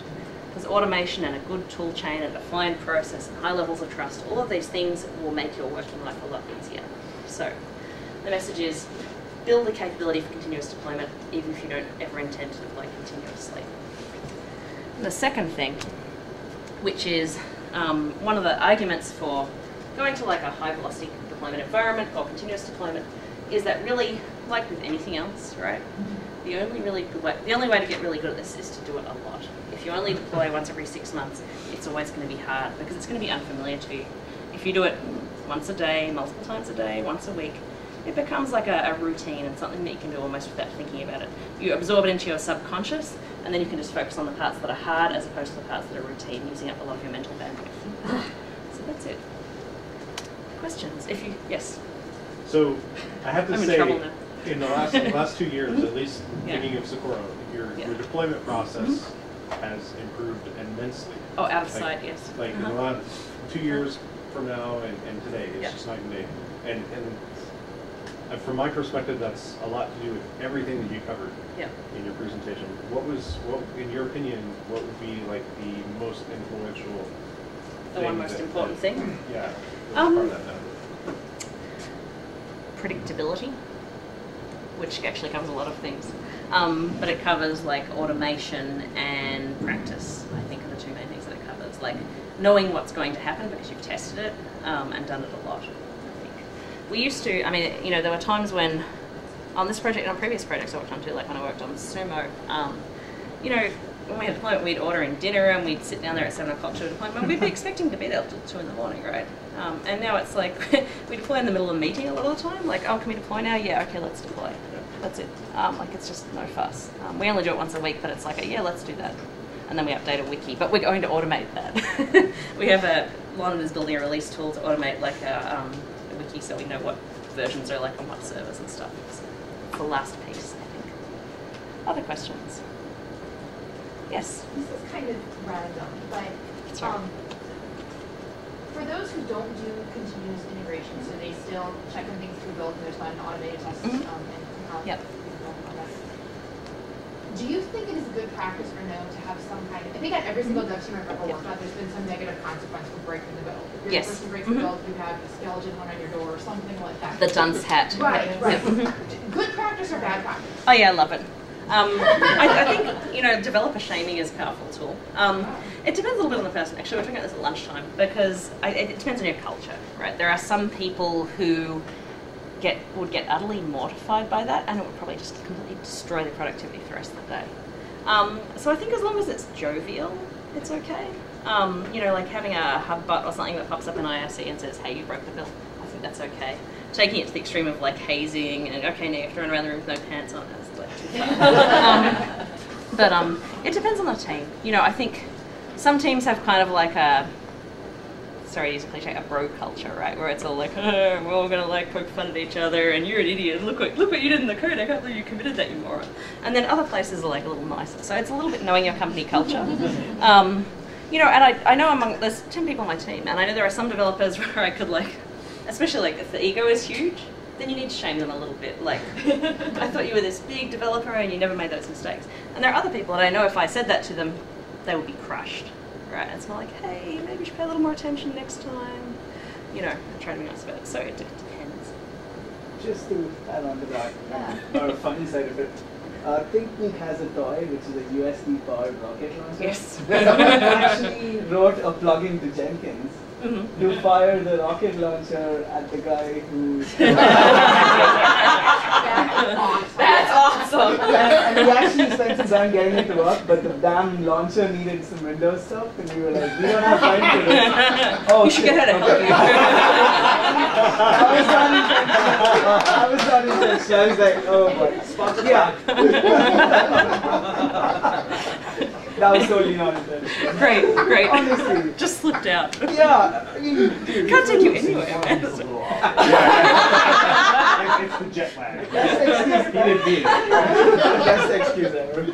Because automation and a good tool chain, a defined process, and high levels of trust, all of these things will make your working life a lot easier. So, the message is build the capability for continuous deployment, even if you don't ever intend to deploy continuously. And the second thing, which is um, one of the arguments for going to like a high velocity deployment environment or continuous deployment, is that really, like with anything else, right? Mm-hmm. The only really good way, the only way to get really good at this is to do it a lot. If you only deploy once every six months, it's always going to be hard because it's going to be unfamiliar to you. If you do it once a day, multiple times a day, once a week, it becomes like a, a routine and something that you can do almost without thinking about it. You absorb it into your subconscious, and then you can just focus on the parts that are hard as opposed to the parts that are routine, using up a lot of your mental bandwidth. Ah. so that's it. Questions? If you yes, So I have to I'm say, now. in the last last two years, at least Yeah. thinking of Socorro, your Yeah. your deployment process has improved immensely. Oh, out of Like- sight, yes. Like in the Uh-huh. last two years from now and, and today, it's Yeah. just night and day. And and uh, from my perspective, that's a lot to do with everything that you covered Yeah. in your presentation. What was what, in your opinion, what would be like the most influential? The one most that- important that- thing? Yeah. Um, part of that? Predictability, which actually covers a lot of things. Um, but it covers like automation and practice. I think are the two main things that it covers. Like knowing what's going to happen because you've tested it um, and done it a lot. I think we used to. I mean, you know, there were times when on this project and on previous projects I worked on too, like when I worked on Sumo. Um, you know, when we had a deployment, we'd order in dinner and we'd sit down there at seven o'clock to a deployment. We'd be <laughs> expecting to be there till two in the morning, right? Um, and now it's like <laughs> we deploy in the middle of a meeting a lot of the time. Like, oh, can we deploy now? Yeah, okay, let's deploy. That's it. Um, like, it's just no fuss. Um, we only do it once a week, but it's like, a, yeah, let's do that. And then we update a wiki. But we're going to automate that. <laughs> we have a London is building a release tool to automate like a, um, a wiki, so we know what versions are like on what servers and stuff. So it's the last piece, I think. Other questions? Yes. This is kind of random, but um, for those who don't do continuous integration, so they still check when things through build and there's not an automated test Mhm. um, and Yep. Do you think it is a good practice or no to have some kind of, I think at every single dev team I've ever worked on, there's been some negative consequence for breaking the build. If you're Yes. the person breaks Mhm. the build, you have a skeleton one on your door or something like that. The dunce hat. Right, right. Mhm. Good practice or bad practice? Oh yeah, I love it. Um, I, I think you know developer shaming is a powerful tool. Um, it depends a little bit on the person. Actually, we we're talking about this at lunchtime because I, it depends on your culture, right? There are some people who get would get utterly mortified by that, and it would probably just completely destroy their productivity for the rest of the day. Um, so I think as long as it's jovial, it's okay. Um, you know, like having a hub or something that pops up in IRC and says, "Hey, you broke the bill." I think that's okay. Taking it to the extreme of like hazing and okay, now you have to run around the room with no pants on. Far. Um, but um, it depends on the team. You know, I think some teams have kind of like a sorry to use a cliche, a bro culture, right? Where it's all like, oh, we're all gonna like poke fun at each other, and you're an idiot. Look what look what you did in the code. I can't believe you committed that, you moron. And then other places are like a little nicer. So it's a little bit knowing your company culture. <laughs> Um, you know, and I, I know among there's ten people on my team, and I know there are some developers <laughs> where I could like, especially like if the ego is huge, then you need to shame them a little bit. Like, I thought you were this big developer and you never made those mistakes. And there are other people, and I know if I said that to them, they would be crushed. Right? It's more like, hey, maybe you should pay a little more attention next time. You know, I try to be nice about it. So it depends. Just to add on to that, or a funny side of it, uh, ThinkGeek has a toy which is a USB powered rocket launcher. Yes. <laughs> Someone actually wrote a plugin to Jenkins Mhm. to fire the rocket launcher at the guy who. <laughs> That's awesome. and, and we actually spent some time getting it to work, but the damn launcher needed some Windows stuff, and we were like, we don't have time for this. <laughs> Oh, you should shit, get her to okay. help <laughs> I was not intentional. I was not intentional. I was like, oh boy. Yeah. That was totally not intentional. Great, great. Honestly. Just slipped out. Yeah. I mean, dude, Can't take you anywhere. Yeah. It's the jet lag. Best excuse He didn't mean it. Best excuse ever.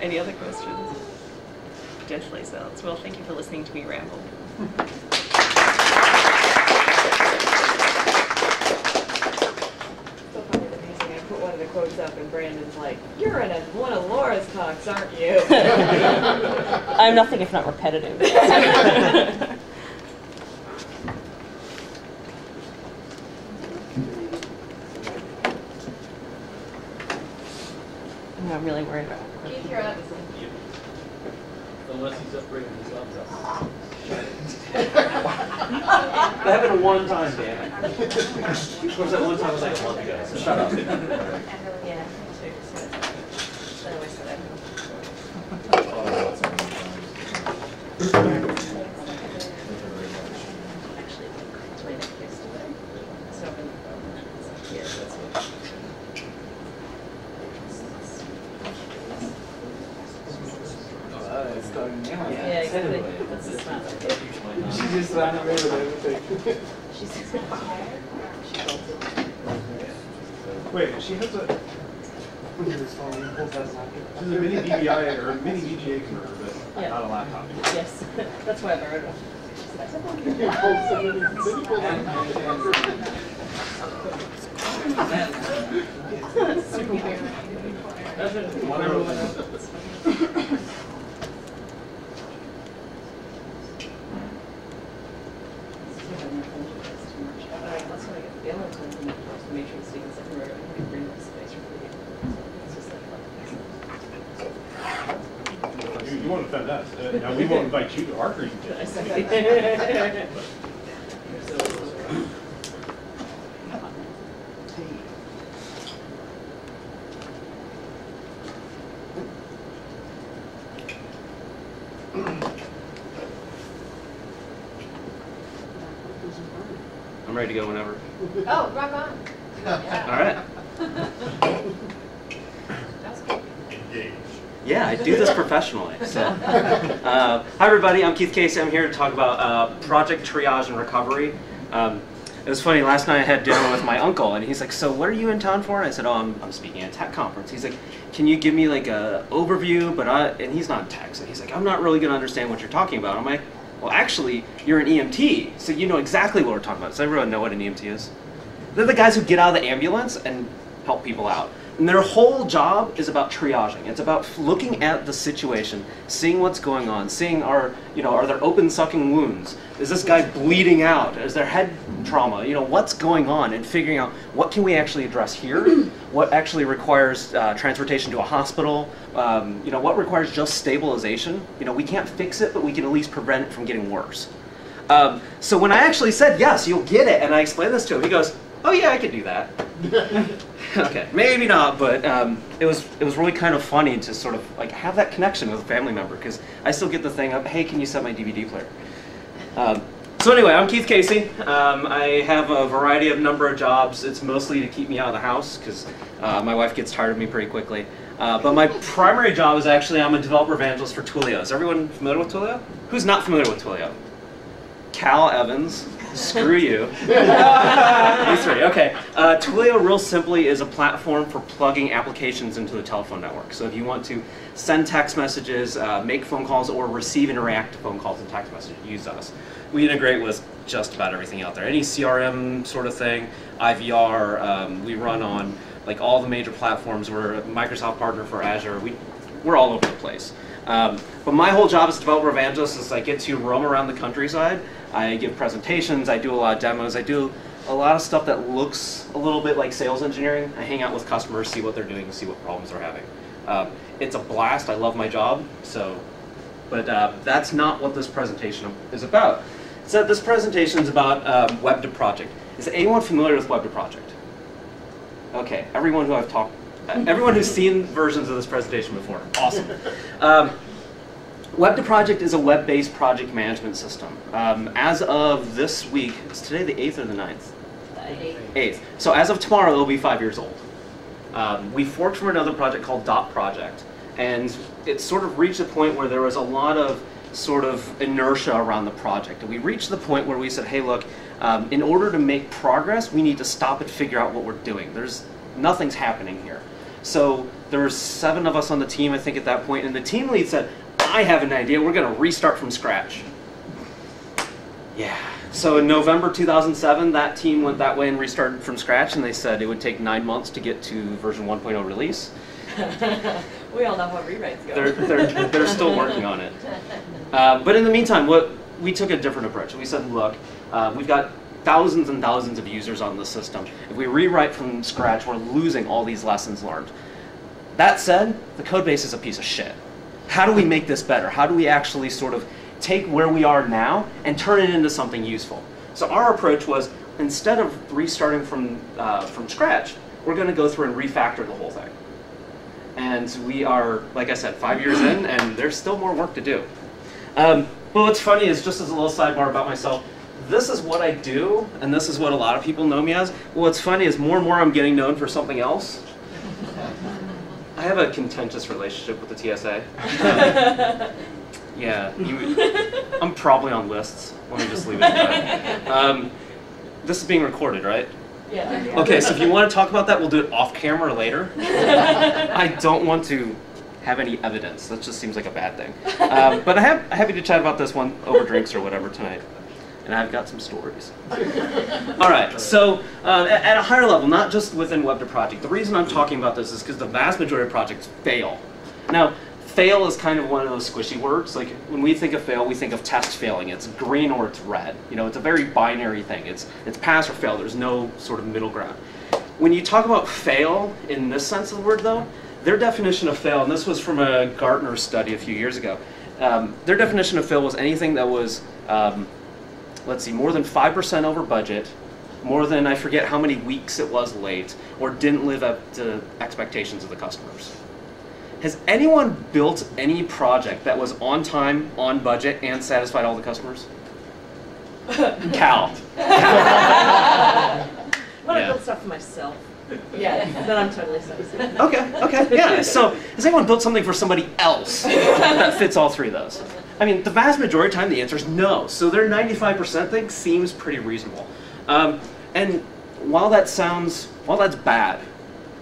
Any other questions? Definitely sounds. Well, thank you for listening to me ramble. still find it amazing. I put one of the quotes up, and Brandon's like, "You're in a, one of Laura's talks, aren't you?" <laughs> I'm nothing if not repetitive. <laughs> I'm not really worried about Do you hear that? Unless he's upgrading his laptop. <laughs> that happened one time, Dan. Of course, that one time was like a month ago, so shut up. That's why I borrowed it. Super weird. Whatever. Alright, let's not get the balance on the matrix, because I can bring this space from the. It's just you won't offend us. Uh, Now, we won't <laughs> invite you to our green I'm ready to go whenever. Oh, rock on. All Yeah. right. That's good. Yeah, I do this professionally. So, uh, hi everybody. I'm Keith Casey. I'm here to talk about uh, project triage and recovery. Um, it was funny. Last night I had dinner with my uncle, and he's like, "So, what are you in town for?" And I said, "Oh, I'm, I'm speaking at a tech conference." He's like, "Can you give me like a overview?" But I, and he's not tech, so he's like, "I'm not really going to understand what you're talking about." I'm like, "Well, actually, you're an EMT, so you know exactly what we're talking about." Does everyone know what an EMT is? They're the guys who get out of the ambulance and help people out. And their whole job is about triaging. It's about looking at the situation, seeing what's going on, seeing are you know are there open sucking wounds? Is this guy bleeding out? Is there head trauma? You know what's going on, and figuring out what can we actually address here, <clears throat> what actually requires uh, transportation to a hospital. Um, you know what requires just stabilization. You know we can't fix it, but we can at least prevent it from getting worse. Um, so when I actually said yes, you'll get it, and I explained this to him, he goes, "Oh yeah, I could do that." <laughs> <laughs> okay, maybe not, but um, it was it was really kind of funny to sort of like have that connection with a family member because I still get the thing of, "Hey, can you set my DVD player?" Um, so anyway, I'm Keith Casey. Um, I have a variety of number of jobs. It's mostly to keep me out of the house because uh, my wife gets tired of me pretty quickly. Uh, but my primary job is actually I'm a developer evangelist for Twilio. Is everyone familiar with Twilio? Who's not familiar with Twilio? Cal Evans. Screw you. <laughs> These three. Okay. Uh, Twilio, real simply, is a platform for plugging applications into the telephone network. So if you want to send text messages, uh, make phone calls, or receive and react to phone calls and text messages, use us. We integrate with just about everything out there. Any CRM sort of thing, IVR. Um, we run on like all the major platforms. We're a Microsoft partner for Azure. We we're all over the place. Um, but my whole job as a developer evangelist is I get to roam around the countryside. I give presentations. I do a lot of demos. I do a lot of stuff that looks a little bit like sales engineering. I hang out with customers, see what they're doing, see what problems they're having. Um, it's a blast. I love my job. So, but uh, that's not what this presentation is about. So this presentation is about um, web2project. Is anyone familiar with web2project? Okay, everyone who I've talked, uh, everyone who's seen versions of this presentation before. Awesome. <laughs> Um, web2project is a web-based project management system. Um, as of this week, is today the 8th or the 9th? the 8th. So as of tomorrow, it'll be five years old. Um, we forked from another project called dotProject, and it sort of reached a point where there was a lot of sort of inertia around the project. And we reached the point where we said, hey, look, um, in order to make progress, we need to stop and figure out what we're doing. There's nothing's happening here. So there were seven of us on the team, I think, at that point, and the team lead said, I have an idea. We're going to restart from scratch. Yeah. So in November 2007, that team went that way and restarted from scratch, and they said it would take nine months to get to version 1.0 release. <laughs> we all know how rewrites go. They're, they're, they're still working on it. Uh, but in the meantime, what we took a different approach. We said, look, uh, we've got thousands and thousands of users on the system. If we rewrite from scratch, we're losing all these lessons learned. That said, the code base is a piece of shit. How do we make this better? How do we actually sort of take where we are now and turn it into something useful? So our approach was instead of restarting from uh, from scratch, we're going to go through and refactor the whole thing. And we are, like I said, five years in, and there's still more work to do. Um, but what's funny is, just as a little sidebar about myself, this is what I do, and this is what a lot of people know me as. What's funny is more and more I'm getting known for something else. I have a contentious relationship with the TSA. Um, <laughs> yeah, you, <laughs> I'm probably on lists. Let me just leave it at that. Um, this is being recorded, right? Yeah. Okay, so if you want to talk about that, we'll do it off camera later. <laughs> I don't want to have any evidence. That just seems like a bad thing. Um, but I have I'm happy to chat about this one over drinks or whatever tonight. And I've got some stories. <laughs> All right, so uh, at a higher level, not just within web2project, the reason I'm talking about this is because the vast majority of projects fail. Now, fail is kind of one of those squishy words. Like when we think of fail, we think of test failing. It's green or it's red. You know, it's a very binary thing. It's it's pass or fail. There's no sort of middle ground. When you talk about fail in this sense of the word, though, their definition of fail, and this was from a Gartner study a few years ago, Um, their definition of fail was anything that was, um, let's see, more than 5% over budget, more than I forget how many weeks it was late, or didn't live up to expectations of the customers. Has anyone built any project that was on time, on budget, and satisfied all the customers? <laughs> Cal. <laughs> When I Yeah. build stuff for myself. <laughs> Yeah, then I'm totally satisfied. Okay, okay, yeah. So, has anyone built something for somebody else that fits all three of those? I mean, the vast majority of the time, the answer is no. So, their 95% thing seems pretty reasonable. Um, and while that sounds, while that's bad,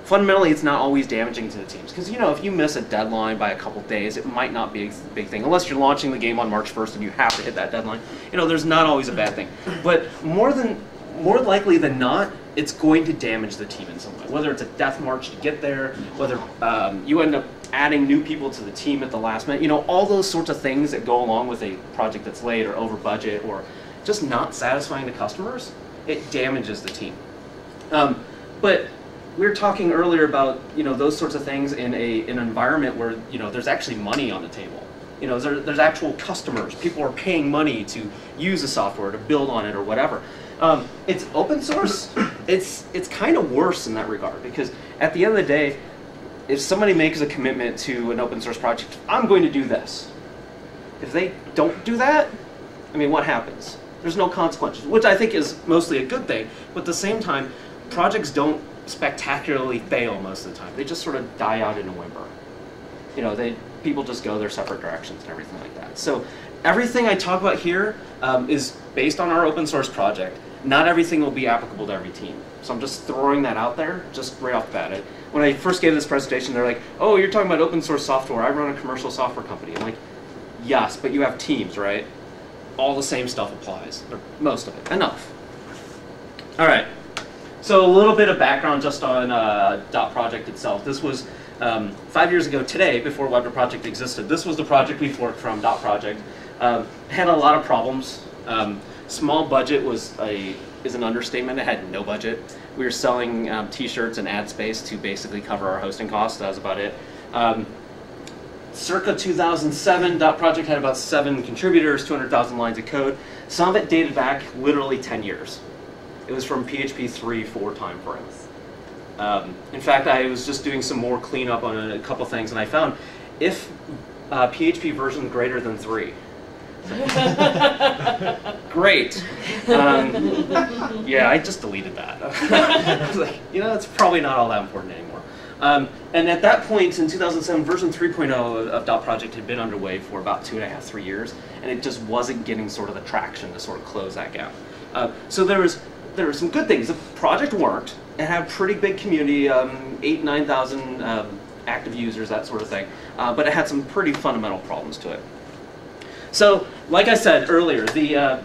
fundamentally, it's not always damaging to the teams. Because, you know, if you miss a deadline by a couple days, it might not be a big thing. Unless you're launching the game on March 1st and you have to hit that deadline. You know, there's not always a bad thing. But more than, more likely than not, it's going to damage the team in some way. Whether it's a death march to get there, whether um, you end up adding new people to the team at the last minute, you know, all those sorts of things that go along with a project that's late or over budget or just not satisfying the customers, it damages the team. Um, but we were talking earlier about you know those sorts of things in a an environment where you know there's actually money on the table. You know, there, there's actual customers. People are paying money to use the software to build on it or whatever. Um, it's open source. It's it's kind of worse in that regard because at the end of the day, if somebody makes a commitment to an open source project, I'm going to do this. If they don't do that, I mean, what happens? There's no consequences, which I think is mostly a good thing. But at the same time, projects don't spectacularly fail most of the time. They just sort of die out in a whimper. You know, they people just go their separate directions and everything like that. So everything I talk about here um, is based on our open source project. Not everything will be applicable to every team. So I'm just throwing that out there, just right off the bat. When I first gave this presentation, they're like, "Oh, you're talking about open source software. I run a commercial software company." I'm like, "Yes, but you have teams, right? All the same stuff applies, or most of it. Enough." All right. So a little bit of background just on uh, dotProject itself. This was um, five years ago today, before Web Project existed. This was the project we forked from dotProject. Um, had a lot of problems. Um, small budget was a is an understatement. It had no budget. We were selling um, T-shirts and ad space to basically cover our hosting costs. That was about it. Um, circa 2007, dotProject had about seven contributors, 200,000 lines of code. Some of it dated back literally 10 years. It was from PHP 3, 4 time frames. Um, in fact, I was just doing some more cleanup on a couple things, and I found if uh, PHP version greater than 3, <laughs> great. Um, yeah, I just deleted that. I was <laughs> like, you know, it's probably not all that important anymore. Um, and at that point in 2007, version 3.0 of, dotProject had been underway for about two and a half, three years, and it just wasn't getting sort of the traction to sort of close that gap. Uh, so there was there were some good things. The project worked. It had a pretty big community, um, eight, nine thousand um, active users, that sort of thing. Uh, but it had some pretty fundamental problems to it. So, like I said earlier, the uh,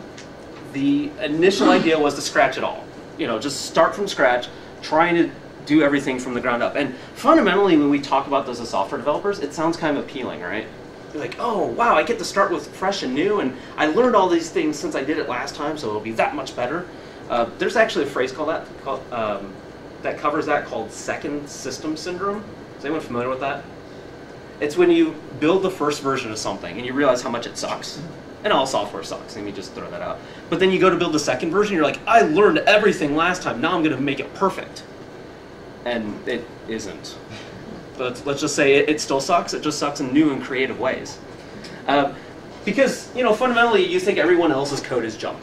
the initial <clears throat> idea was to scratch it all. You know, just start from scratch, trying to do everything from the ground up. And fundamentally, when we talk about those as software developers, it sounds kind of appealing, right? You're like, oh wow, I get to start with fresh and new, and I learned all these things since I did it last time, so it'll be that much better. Uh, there's actually a phrase called that called, um, that covers that called second system syndrome. Is anyone familiar with that? It's when you build the first version of something and you realize how much it sucks. And all software sucks, let me just throw that out. But then you go to build the second version, you're like, I learned everything last time, now I'm gonna make it perfect. And it isn't. But let's just say it, it still sucks, it just sucks in new and creative ways. Uh, because, you know, fundamentally you think everyone else's code is junk.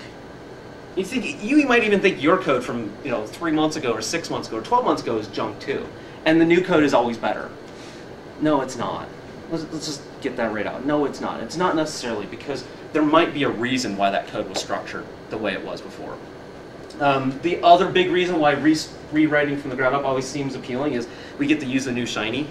You think you might even think your code from you know three months ago or six months ago or twelve months ago is junk too, and the new code is always better. No, it's not. Let's, let's just get that right out. No, it's not. It's not necessarily because there might be a reason why that code was structured the way it was before. Um, the other big reason why re rewriting from the ground up always seems appealing is we get to use the new shiny.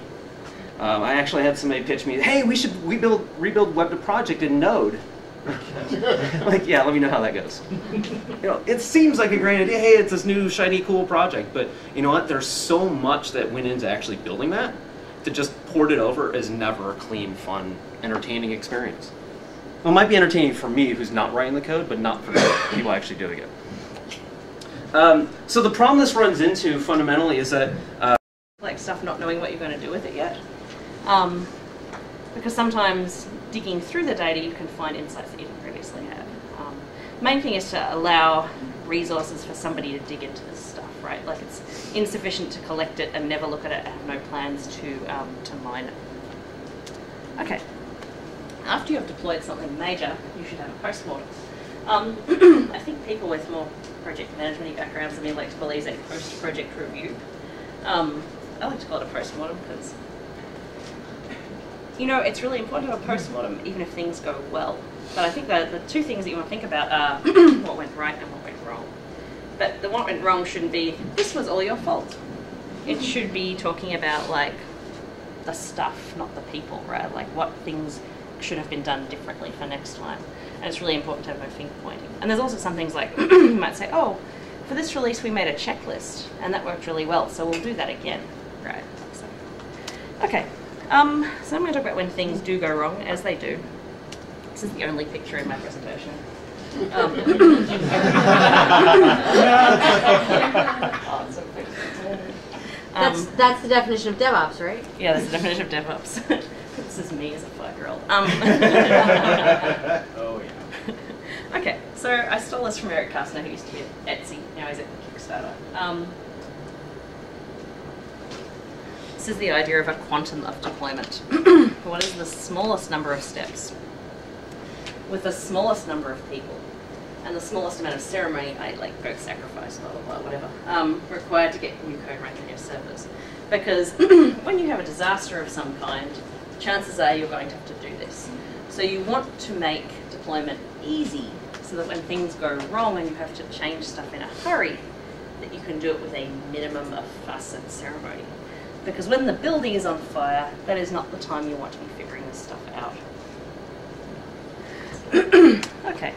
Um, I actually had somebody pitch me, "Hey, we should rebuild rebuild web2project in Node." <laughs> like, yeah, let me know how that goes. You know, it seems like a great idea. Hey, it's this new shiny cool project, but you know what? There's so much that went into actually building that. To just port it over is never a clean, fun, entertaining experience. Well, it might be entertaining for me, who's not writing the code, but not for <coughs> people actually doing it. Um, so the problem this runs into fundamentally is that uh, like stuff not knowing what you're going to do with it yet. Um, because sometimes digging through the data you can find insights that you didn't previously have. Um, main thing is to allow resources for somebody to dig into this stuff, right? Like it's insufficient to collect it and never look at it and have no plans to, um, to mine it. Okay. After you have deployed something major, you should have a post-mortem. Um, <clears throat> I think people with more project management backgrounds than me like to believe a post-project review. Um, I like to call it a post-mortem because, you know, it's really important to have a post-mortem even if things go well. But I think the, the two things that you want to think about are <clears throat> what went right and what. But the what went wrong shouldn't be, this was all your fault. It should be talking about like the stuff, not the people, right? Like what things should have been done differently for next time. And it's really important to have no finger pointing. And there's also some things like <clears throat> you might say, oh, for this release we made a checklist and that worked really well, so we'll do that again. Right. So, okay. Um, so I'm going to talk about when things do go wrong, as they do. This is the only picture in my presentation. Um, <laughs> That's, um, that's the definition of DevOps, right? yeah, that's the definition of DevOps. <laughs> this is me as a five-year-old. Um, Oh, <laughs> yeah. okay, so I stole this from Erik Kastner, who used to be at Etsy. Now he's at Kickstarter. Um, this is the idea of a quantum of deployment. <coughs> what is the smallest number of steps with the smallest number of people and the smallest amount of ceremony, I like goat sacrifice, blah blah blah, whatever, um, required to get new code running on your servers. Because <clears throat> when you have a disaster of some kind, chances are you're going to have to do this. So you want to make deployment easy so that when things go wrong and you have to change stuff in a hurry, that you can do it with a minimum of fuss and ceremony. Because when the building is on fire, that is not the time you want to be figuring this stuff out. <clears throat> okay.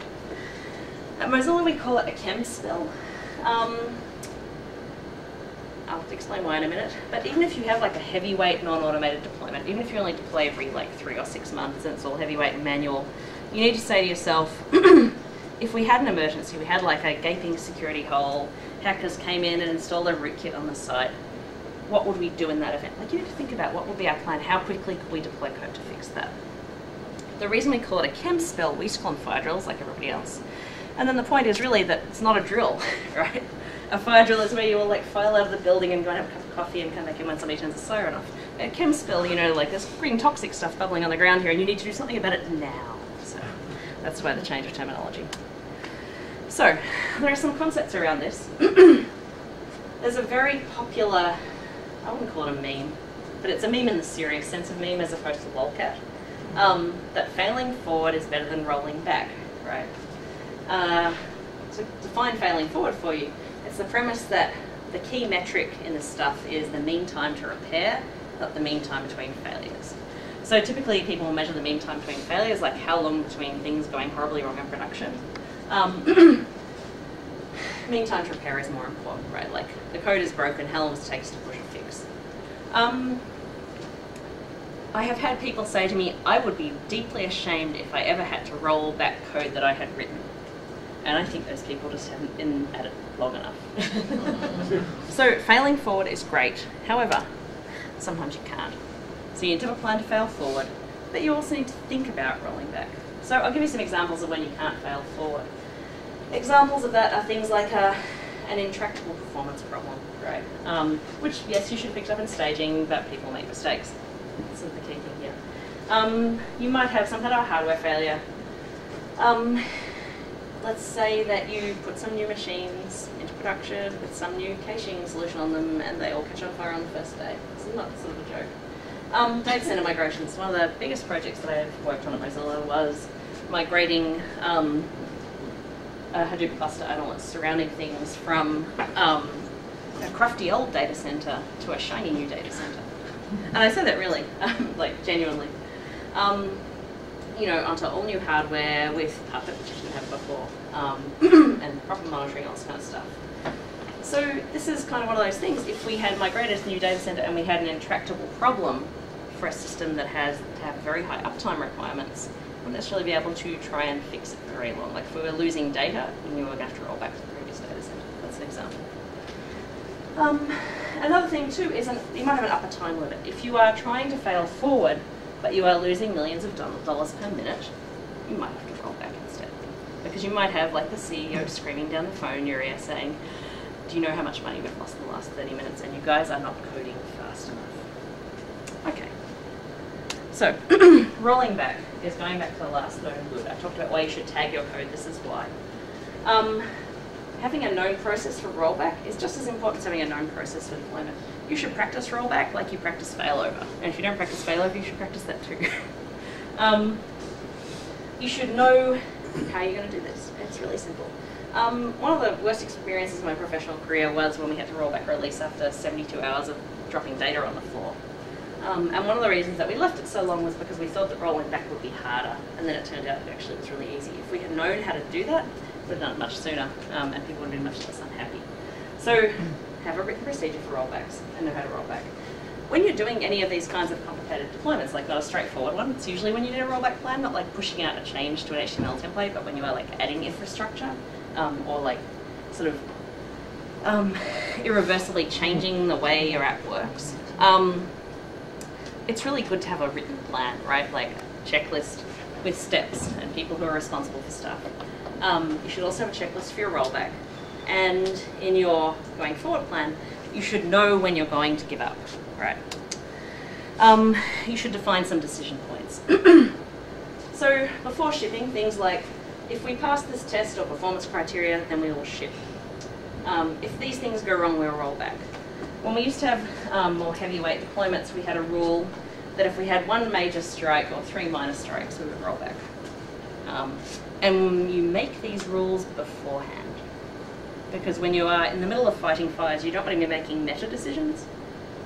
Mozilla we call it a chem spill. Um, I'll explain why in a minute. But even if you have like a heavyweight non-automated deployment, even if you only deploy every like three or six months and it's all heavyweight and manual, you need to say to yourself, <clears throat> if we had an emergency, we had like a gaping security hole, hackers came in and installed a rootkit on the site, what would we do in that event? Like you need to think about what would be our plan, how quickly could we deploy code to fix that? The reason we call it a chem spill, we used to call them fire drills like everybody else. And then the point is really that it's not a drill, <laughs> right? A fire drill is where you will like file out of the building and go and have a cup of coffee and come back in when somebody turns the siren off. A chem spill, you know, like there's green toxic stuff bubbling on the ground here and you need to do something about it now. So that's why the change of terminology. So there are some concepts around this. <clears throat> there's a very popular, I wouldn't call it a meme, but it's a meme in the serious sense of meme as opposed to lolcat, um, that failing forward is better than rolling back, right? Uh, to define failing forward for you, it's the premise that the key metric in this stuff is the mean time to repair, not the mean time between failures. So typically people will measure the mean time between failures, like how long between things going horribly wrong in production. Um, <coughs> mean time to repair is more important, right? Like the code is broken, how long it take to push a fix? Um, I have had people say to me, I would be deeply ashamed if I ever had to roll back code that I had written. And I think those people just haven't been at it long enough. <laughs> so failing forward is great. However, sometimes you can't. So you need to have a plan to fail forward, but you also need to think about rolling back. So I'll give you some examples of when you can't fail forward. Examples of that are things like a, an intractable performance problem, right? Um, which, yes, you should fix up in staging, but people make mistakes. This is the key thing here. Um, you might have some kind of hardware failure. Um, let's say that you put some new machines into production with some new caching solution on them and they all catch on fire on the first day. It's not sort of a joke. Um, data center migrations. One of the biggest projects that I've worked on at Mozilla was migrating um, a Hadoop cluster analysts surrounding things from um, a crufty old data center to a shiny new data center. And I say that really, <laughs> like genuinely. Um, you know, onto all new hardware with Puppet, which didn't have before, um, <clears throat> and proper monitoring, all this kind of stuff. So this is kind of one of those things. If we had migrated to the new data center and we had an intractable problem for a system that has to have very high uptime requirements, we wouldn't necessarily be able to try and fix it very long. Like if we were losing data, we knew we were going to have to roll back to the previous data center. That's an example. Um, another thing too is an, you might have an upper time limit. If you are trying to fail forward but you are losing millions of dollars per minute, you might have to roll back instead. Because you might have like the CEO screaming down the phone in your ear saying, do you know how much money we've lost in the last 30 minutes and you guys are not coding fast enough? Okay. So, <clears throat> rolling back is going back to the last known good. I talked about why you should tag your code. This is why. Um, having a known process for rollback is just as important as having a known process for deployment. You should practice rollback like you practice failover. And if you don't practice failover, you should practice that too. <laughs> um, you should know how you're going to do this. It's really simple. Um, one of the worst experiences of my professional career was when we had to roll back release after 72 hours of dropping data on the floor. Um, and one of the reasons that we left it so long was because we thought that rolling back would be harder, and then it turned out it actually it was really easy. If we had known how to do that, we'd have done it much sooner, um, and people would have been much less unhappy. So have a written procedure for rollbacks and know how to roll back. When you're doing any of these kinds of complicated deployments, like not a straightforward one, it's usually when you need a rollback plan, not like pushing out a change to an HTML template, but when you are like adding infrastructure um, or like sort of um, <laughs> irreversibly changing the way your app works. Um, it's really good to have a written plan, right? Like a checklist with steps and people who are responsible for stuff. Um, you should also have a checklist for your rollback. And in your going forward plan, you should know when you're going to give up, right? Um, you should define some decision points. <clears throat> so before shipping, things like if we pass this test or performance criteria, then we will ship. Um, if these things go wrong, we'll roll back. When we used to have um, more heavyweight deployments, we had a rule that if we had one major strike or three minor strikes, we would roll back. Um, and you make these rules beforehand. Because when you are in the middle of fighting fires, you don't want to be making meta decisions.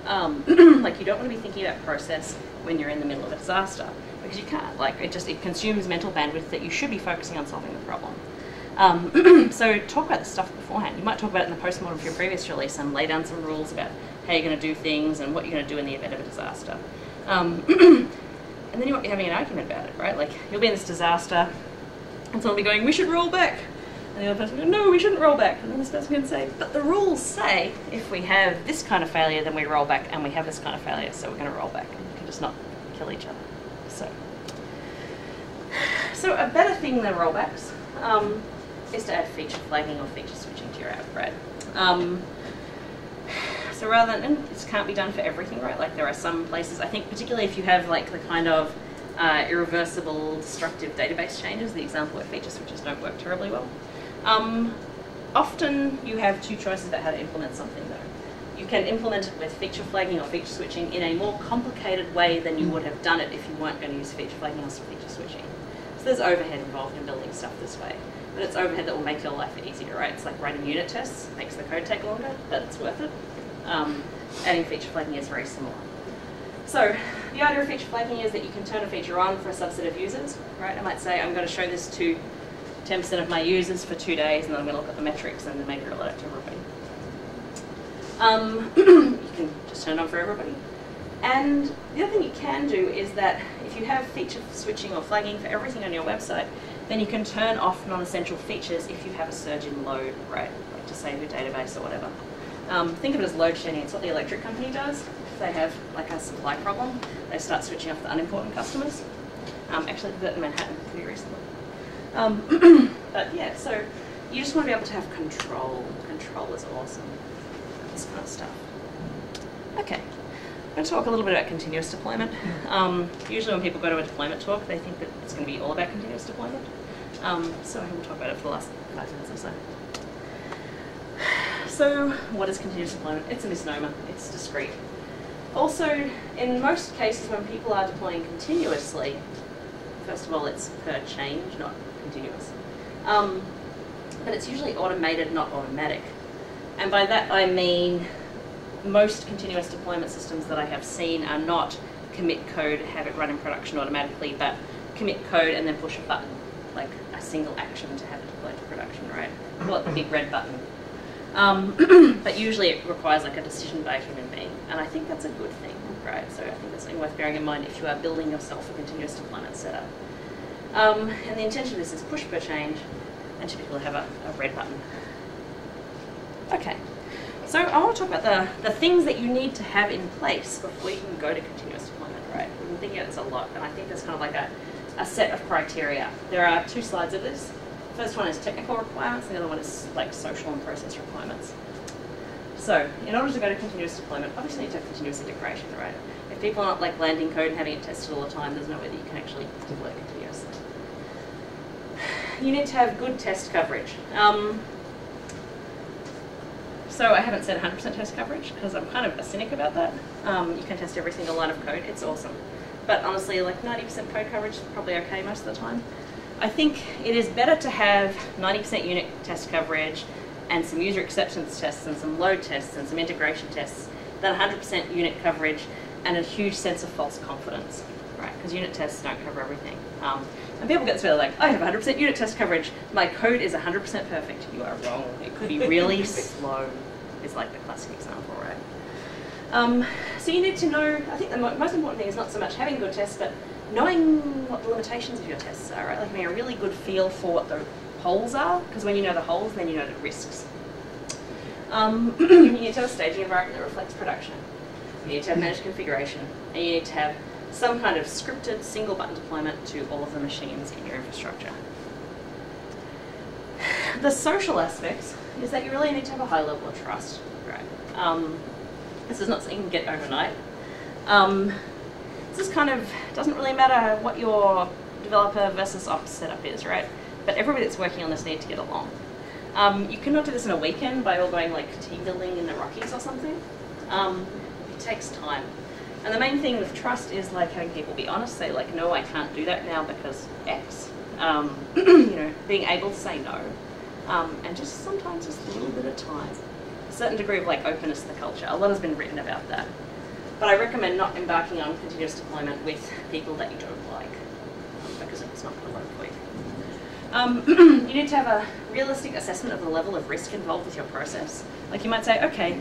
Um, <clears throat> like you don't want to be thinking about process when you're in the middle of a disaster because you can't. Like it just it consumes mental bandwidth that you should be focusing on solving the problem. Um, <clears throat> so talk about the stuff beforehand. You might talk about it in the postmortem of your previous release and lay down some rules about how you're going to do things and what you're going to do in the event of a disaster. Um, <clears throat> and then you won't be having an argument about it, right? Like you'll be in this disaster and someone will be going, we should roll back. And the other person will go, no, we shouldn't roll back. And then this person can say, but the rules say if we have this kind of failure, then we roll back, and we have this kind of failure, so we're going to roll back. And we can just not kill each other. So, <sighs> so a better thing than rollbacks um, is to add feature flagging or feature switching to your app, right? Um, <sighs> so rather than, and this can't be done for everything, right? Like there are some places, I think particularly if you have like the kind of uh, irreversible destructive database changes, the example where feature switches don't work terribly well. Um, often you have two choices about how to implement something though. You can implement it with feature flagging or feature switching in a more complicated way than you would have done it if you weren't going to use feature flagging or feature switching. So there's overhead involved in building stuff this way. But it's overhead that will make your life easier, right? It's like writing unit tests, makes the code take longer, but it's worth it. Um, adding feature flagging is very similar. So the idea of feature flagging is that you can turn a feature on for a subset of users, right? I might say I'm going to show this to 10% of my users for two days, and then I'm going to look at the metrics and then roll it out to everybody. Um, <clears throat> you can just turn it on for everybody. And the other thing you can do is that if you have feature switching or flagging for everything on your website, then you can turn off non-essential features if you have a surge in load, right? Like to save your database or whatever. Um, think of it as load shedding. It's what the electric company does. If they have like a supply problem, they start switching off the unimportant customers. Um, actually, did that in Manhattan pretty recently. Um, <clears throat> but yeah, so you just want to be able to have control. Control is awesome. This kind of stuff. Okay. I'm going to talk a little bit about continuous deployment. Um, usually when people go to a deployment talk, they think that it's going to be all about continuous deployment. Um, so I will talk about it for the last five minutes or so. <sighs> So what is continuous deployment? It's a misnomer. It's discrete. Also, in most cases when people are deploying continuously, first of all, it's per change, not continuous. Um, but it's usually automated, not automatic. And by that I mean most continuous deployment systems that I have seen are not commit code, have it run in production automatically, but commit code and then push a button, like a single action to have it deployed to production, right? It the big red button. Um, <clears throat> but usually it requires like a decision by a human being, and I think that's a good thing, So I think that's something worth bearing in mind if you are building yourself a continuous deployment setup. Um, and the intention of this is push per change, and typically have a, a red button. Okay, so So I want to talk about the, the things that you need to have in place before you can go to continuous deployment, right? We've been thinking about this a lot, and I think there's kind of like a, a set of criteria. There are two slides of this. First one is technical requirements, and the other one is like social and process requirements. So, in order to go to continuous deployment, obviously you need to have continuous integration, right? If people aren't like landing code and having it tested all the time, there's no way that you can actually deploy continuously. You need to have good test coverage. Um, so I haven't said 100% test coverage because I'm kind of a cynic about that. Um, you can test every single line of code, it's awesome. But honestly, like 90% code coverage is probably okay most of the time. I think it is better to have 90% unit test coverage and some user acceptance tests and some load tests and some integration tests than 100% unit coverage and a huge sense of false confidence, right? Because unit tests don't cover everything. Um, and people get this feeling like, I have 100% unit test coverage, my code is 100% perfect. You are wrong. It could be really <laughs> slow, is like the classic example, right? Um, so you need to know, I think the mo most important thing is not so much having good tests, but knowing what the limitations of your tests are, right? Like having a really good feel for what the holes are, because when you know the holes, then you know the risks. Um, <clears throat> you need to have a staging environment that reflects production. You need to have managed configuration, and you need to have some kind of scripted single button deployment to all of the machines in your infrastructure. The social aspects is that you really need to have a high level of trust. Right? Um, this is not something you can get overnight. Um, this is kind of doesn't really matter what your developer versus ops setup is, right? But everybody that's working on this need to get along. Um, you cannot do this in a weekend by all going like team building in the Rockies or something. Um, it takes time. And the main thing with trust is like having people be honest, say like, no, I can't do that now because X. Um, <clears throat> you know, being able to say no. Um, and just sometimes just a little bit of time. A certain degree of like openness to the culture. A lot has been written about that. But I recommend not embarking on continuous deployment with people that you don't like um, because it's not going to work for you. Um, <clears throat> you need to have a realistic assessment of the level of risk involved with your process. Like you might say, okay,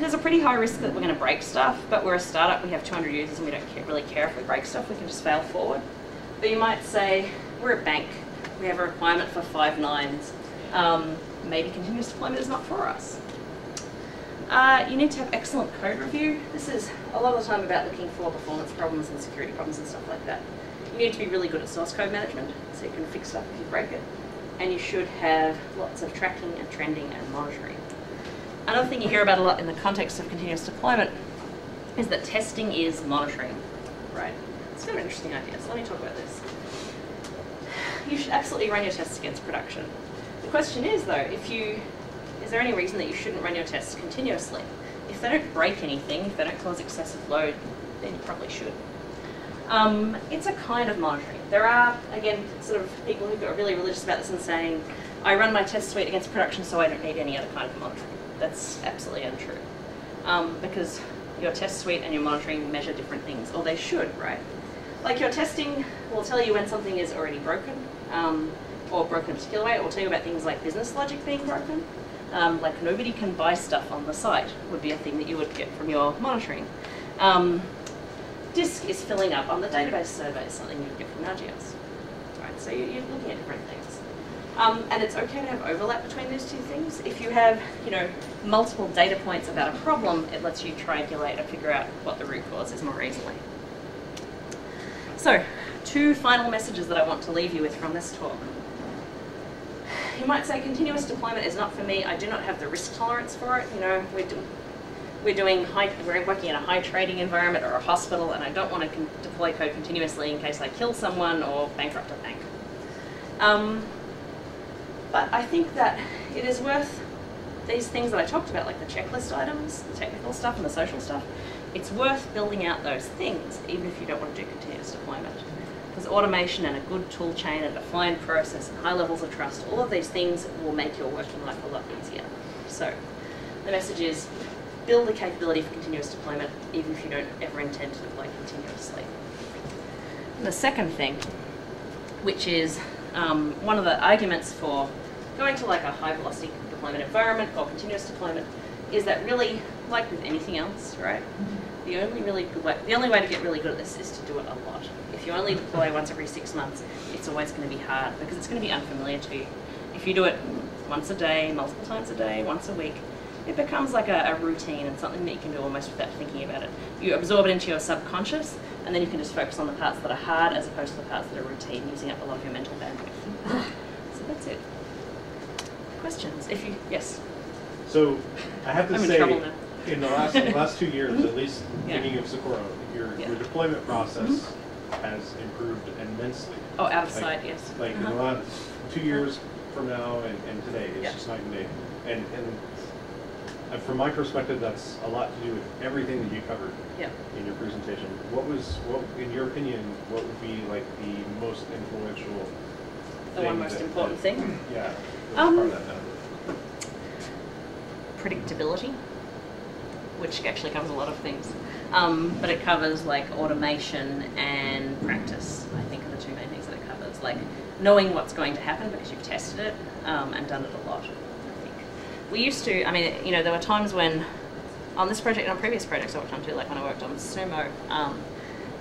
there's a pretty high risk that we're going to break stuff, but we're a startup, we have 200 users and we don't care, really care if we break stuff, we can just fail forward. But you might say, we're a bank, we have a requirement for five nines, um, maybe continuous deployment is not for us. Uh, you need to have excellent code review. This is a lot of the time about looking for performance problems and security problems and stuff like that. You need to be really good at source code management, so you can fix stuff if you break it. And you should have lots of tracking and trending and monitoring. Another thing you hear about a lot in the context of continuous deployment is that testing is monitoring, right? It's kind of an interesting idea, so let me talk about this. You should absolutely run your tests against production. The question is though, if you, is there any reason that you shouldn't run your tests continuously? If they don't break anything, if they don't cause excessive load, then you probably should. Um, it's a kind of monitoring. There are, again, sort of people who are really religious about this and saying, I run my test suite against production so I don't need any other kind of monitoring. That's absolutely untrue. Um, because your test suite and your monitoring measure different things, or they should, right? Like your testing will tell you when something is already broken, um, or broken in a particular way. It will tell you about things like business logic being broken. Um, like nobody can buy stuff on the site would be a thing that you would get from your monitoring. Um, disk is filling up on the database server is something you get from Nagios. Right, so you're looking at different things. Um, and it's okay to have overlap between those two things. If you have, you know, multiple data points about a problem, it lets you triangulate and figure out what the root cause is more easily. So, two final messages that I want to leave you with from this talk. You might say continuous deployment is not for me. I do not have the risk tolerance for it. You know, we're, we're doing high, we're working in a high trading environment or a hospital, and I don't want to deploy code continuously in case I kill someone or bankrupt a bank. Um, but I think that it is worth these things that I talked about, like the checklist items, the technical stuff and the social stuff, it's worth building out those things, even if you don't want to do continuous deployment. Because automation and a good tool chain, and a defined process, and high levels of trust, all of these things will make your working life a lot easier. So the message is build the capability for continuous deployment, even if you don't ever intend to deploy continuously. And the second thing, which is um, one of the arguments for going to like a high velocity deployment environment or continuous deployment is that really, like with anything else, right? The only really good way, the only way to get really good at this is to do it a lot. If you only deploy once every six months, it's always going to be hard because it's going to be unfamiliar to you. If you do it once a day, multiple times a day, once a week, it becomes like a, a routine and something that you can do almost without thinking about it. You absorb it into your subconscious, and then you can just focus on the parts that are hard as opposed to the parts that are routine, using up a lot of your mental bandwidth. <sighs> so that's it. Questions? If you yes, So I have to I'm in say, trouble now. in the last, the last two years, at least Yeah. thinking of Socorro, your, Yeah. your deployment process has improved immensely. Oh, out of Like- sight, yes. Like in the Uh-huh. last two years from now and, and today, it's Yeah. just night and day. And, and uh, from my perspective, that's a lot to do with everything that you covered Yeah. in your presentation. What was, what, in your opinion, what would be like the most influential The one most that- important that- thing? Yeah. Um, part of that predictability, which actually covers a lot of things. Um, but it covers like automation and practice, I think are the two main things that it covers. Like knowing what's going to happen because you've tested it um, and done it a lot. We used to, I mean, you know, there were times when on this project and on previous projects I worked on too, like when I worked on Sumo, um,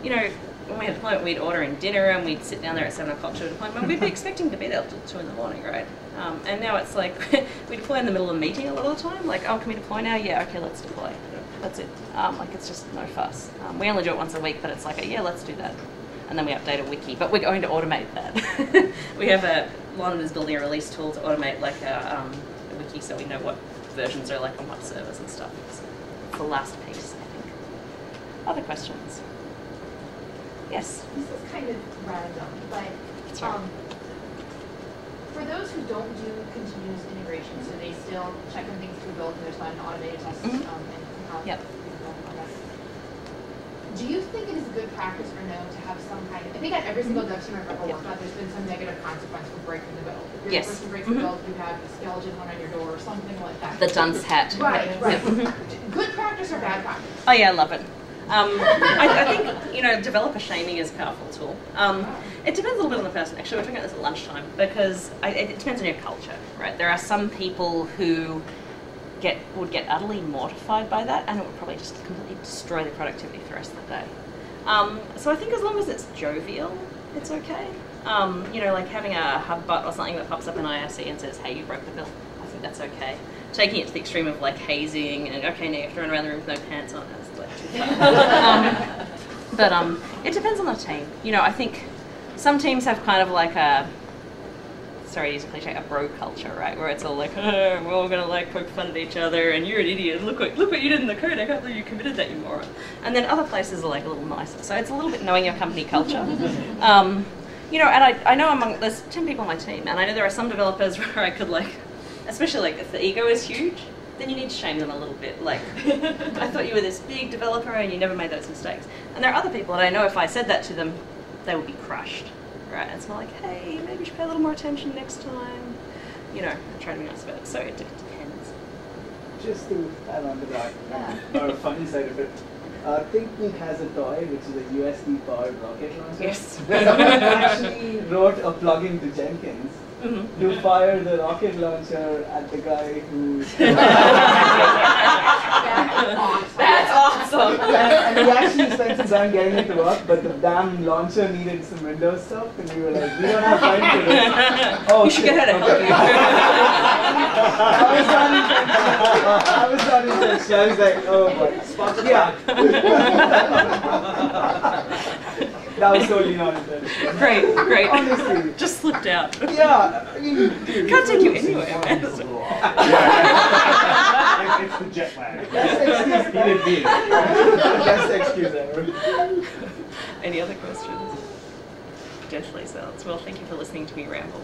you know, when we had deployment, we'd order in dinner and we'd sit down there at 7 o'clock to a deployment. We'd be <laughs> expecting to be there till 2 in the morning, right? Um, and now it's like <laughs> we deploy in the middle of a meeting a lot of the time. Like, oh, can we deploy now? Yeah, okay, let's deploy. That's it. Um, like, it's just no fuss. Um, we only do it once a week, but it's like, a, yeah, let's do that. And then we update a wiki. But we're going to automate that. <laughs> we have a, London is building a release tool to automate like a, um, a wiki so we know what versions are like on what servers and stuff. So it's the last piece, I think. Other questions? Yes. This is kind of random, but um, for those who don't do continuous integration, so they still check when things through build and there's not an automated test Mhm. um, and Yep. Do you think it is a good practice or no to have some kind of, I think at every single dev team I've ever worked on, there's been some negative consequence for breaking the build. If you're Yes. the person who breaks Mhm. the build, you have a skeleton one on your door or something like that. The dunce hat. Right, right. <laughs> Good practice or bad practice? Oh yeah, I love it. Um, I, I think you know developer shaming is a powerful tool. Um, it depends a little bit on the person. Actually, we're talking about this at lunchtime because I, it depends on your culture, right? There are some people who get would get utterly mortified by that, and it would probably just completely destroy their productivity for the rest of the day. Um, so I think as long as it's jovial, it's okay. Um, you know, like having a Hubot or something that pops up in IRC and says, "Hey, you broke the bill." I think that's okay. Taking it to the extreme of like hazing and okay, now you have to run around the room with no pants on. That's like too far. <laughs> um, but um, it depends on the team. You know, I think some teams have kind of like a sorry use a cliche, a bro culture, right? Where it's all like, oh, we're all gonna like poke fun at each other, and you're an idiot. Look what look what you did in the code. I can't believe you committed that, you moron. And then other places are like a little nicer. So it's a little bit knowing your company culture. <laughs> Um, you know, and I, I know among there's ten people on my team, and I know there are some developers <laughs> where I could like, especially like if the ego is huge, then you need to shame them a little bit. Like, <laughs> I thought you were this big developer and you never made those mistakes. And there are other people that I know if I said that to them, they would be crushed. Right? And it's more like, hey, maybe you should pay a little more attention next time. You know, I try to be nice about it. So it depends. Just to add on to that, Yeah. or a funny side of it, uh, ThinkGeek has a toy which is a USB powered rocket launcher. Yes. <laughs> Someone actually <laughs> wrote a plugin to Jenkins hmm to fire the rocket launcher at the guy who. <laughs> That's awesome. and, and we actually spent some time getting it to work, but the damn launcher needed some Windows stuff, and we were like, we don't have time for this. <laughs> Oh, you should shit, get her to help okay. you. <laughs> I was not intentional. I was not intentional. I was like, oh boy. Yeah. That was totally not intentional. great, great. Honestly. Just slipped out. Yeah, I mean, dude, Can't take you anywhere, man. <laughs> It's, it's the jet lag. Best excuse He didn't mean it. Best excuse ever. Any other questions? Deathly silence. Well, thank you for listening to me ramble.